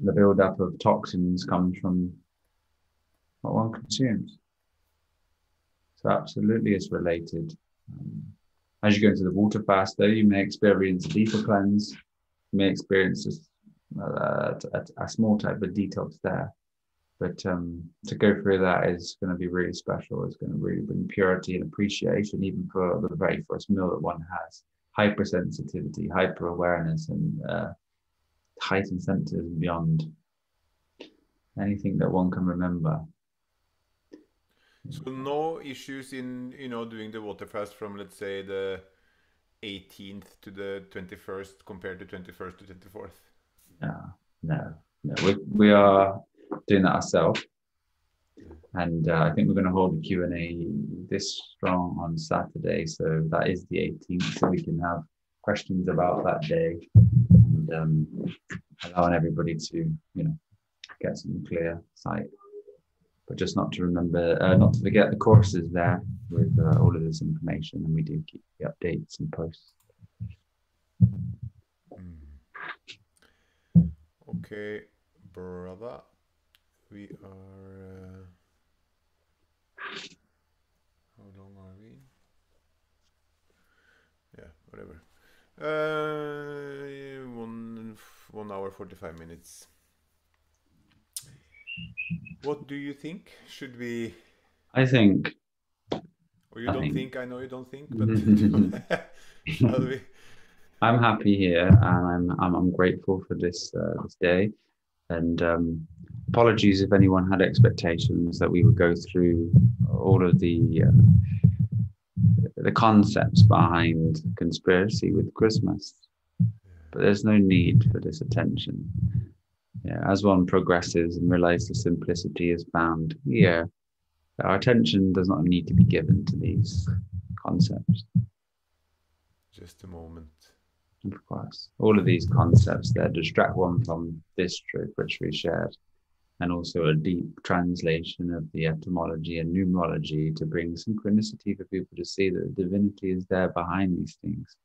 The buildup of toxins comes from what one consumes. So absolutely it's related. Um, as you go into the water fast, though, you may experience a deeper cleanse. May experience a, a, a small type of detox there. But um, to go through that is going to be really special. It's going to really bring purity and appreciation, even for the very first meal that one has. Hypersensitivity, hyper awareness, and uh, heightened senses beyond anything that one can remember. So no issues in you know doing the water fast from let's say the 18th to the 21st compared to 21st to 24th. No, no, no. We we are doing that ourselves. And uh, I think we're going to hold the Q and A this strong on Saturday, so that is the 18th, so we can have questions about that day and um, allowing everybody to, you know, get some clear sight. But just not to remember, uh, not to forget the courses there with uh, all of this information, and we do keep the updates and posts. Hmm. Okay, brother we are uh, how long are we yeah whatever uh, one one hour 45 minutes what do you think should we i think or you I don't think... think... i know you don't think but we... i'm happy here and i'm i'm, I'm grateful for this uh, this day and um, apologies if anyone had expectations that we would go through all of the uh, the concepts behind conspiracy with Christmas. But there's no need for this attention. Yeah, as one progresses and realizes the simplicity is found here, hmm. our attention does not need to be given to these concepts. Just a moment. Of course, all of these concepts there distract one from this truth which we shared and also a deep translation of the etymology and numerology to bring synchronicity for people to see that the divinity is there behind these things.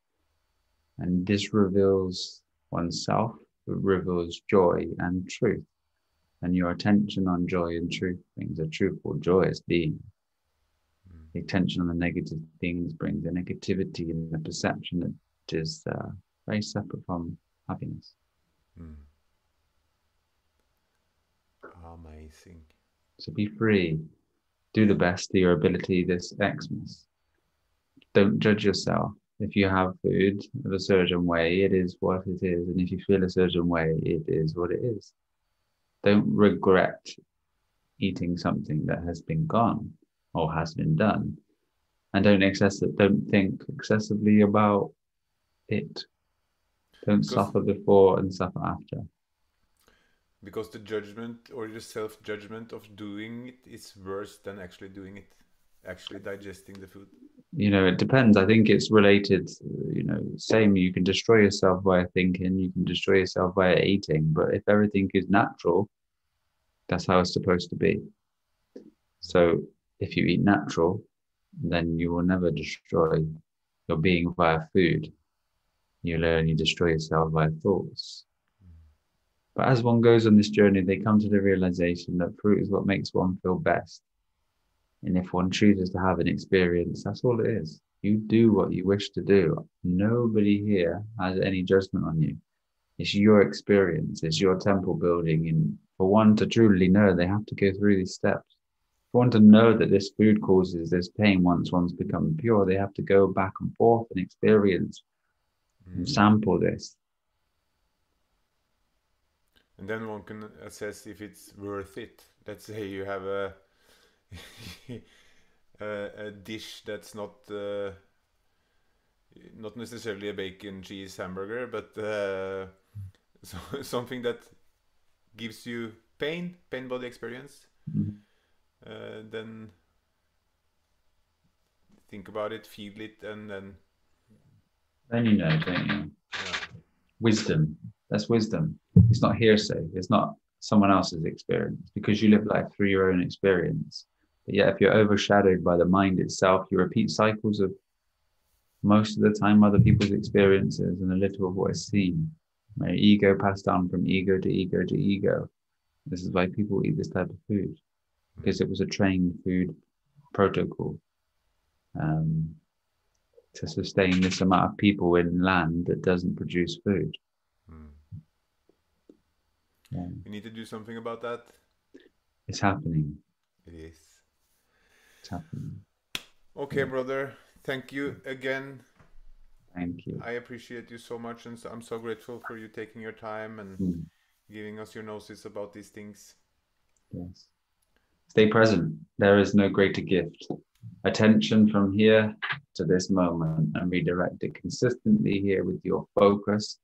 And this reveals oneself, reveals joy and truth. And your attention on joy and truth brings a truthful, joyous being. The attention on the negative things brings the negativity and the perception that is uh, very separate from happiness. Mm. Amazing. So be free. Do the best to your ability this Xmas. Don't judge yourself. If you have food of a certain way, it is what it is. And if you feel a certain way, it is what it is. Don't regret eating something that has been gone or has been done. And don't excess don't think excessively about it. Don't suffer before and suffer after because the judgment or the self judgment of doing it is worse than actually doing it actually digesting the food you know it depends. I think it's related you know same you can destroy yourself by thinking you can destroy yourself by eating but if everything is natural that's how it's supposed to be. So if you eat natural then you will never destroy your being via food. You learn you destroy yourself via thoughts. But as one goes on this journey, they come to the realization that fruit is what makes one feel best. And if one chooses to have an experience, that's all it is. You do what you wish to do. Nobody here has any judgment on you. It's your experience, it's your temple building. And for one to truly know, they have to go through these steps. For one to know that this food causes this pain once one's become pure, they have to go back and forth and experience mm. and sample this and then one can assess if it's worth it let's say you have a a, a, dish that's not uh, not necessarily a bacon cheese hamburger, but uh, so, something that gives you pain, pain body experience, Mhm. uh, then think about it, feel it, and then Then you know, don't you? yeah, Wisdom. That's wisdom. It's not hearsay. It's not someone else's experience because you live life through your own experience. But yet, if you're overshadowed by the mind itself, you repeat cycles of most of the time other people's experiences and a little of what is seen. My Ego passed down from ego to ego to ego. This is why people eat this type of food because it was a trained food protocol um, to sustain this amount of people in land that doesn't produce food. Hmm. Yeah, we need to do something about that. it's happening. It is. It's happening. Okay, brother. Thank you again. Thank you. I appreciate you so much, and so, I'm so grateful for you taking your time and Mm, giving us your gnosis about these things. yes. Stay present. There is no greater gift. Attention from here to this moment and redirect it consistently here with your focus,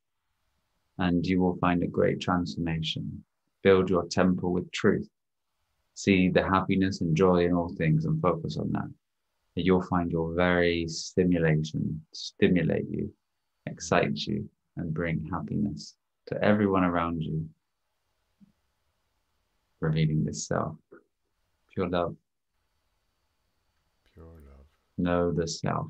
and you will find a great transformation. Build your temple with truth. See the happiness and joy in all things and focus on that. And You'll find your very stimulation stimulate you, excite you, and bring happiness to everyone around you. Revealing this self. Pure love. Pure love. Know the self.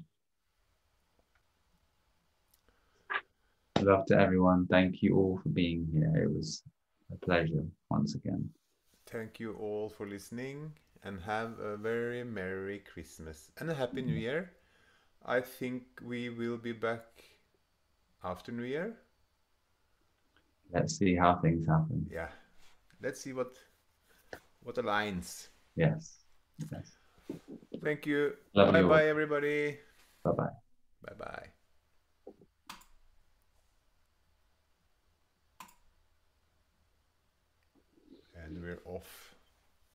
Love to everyone. Thank you all for being here. It was a pleasure once again. Thank you all for listening and have a very Merry Christmas and a Happy New mm. Year. I think we will be back after New Year. Let's see how things happen. Yeah. Let's see what what aligns. Yes. yes. Thank you. Love bye you all. bye everybody. Bye bye. Bye bye. And we're off.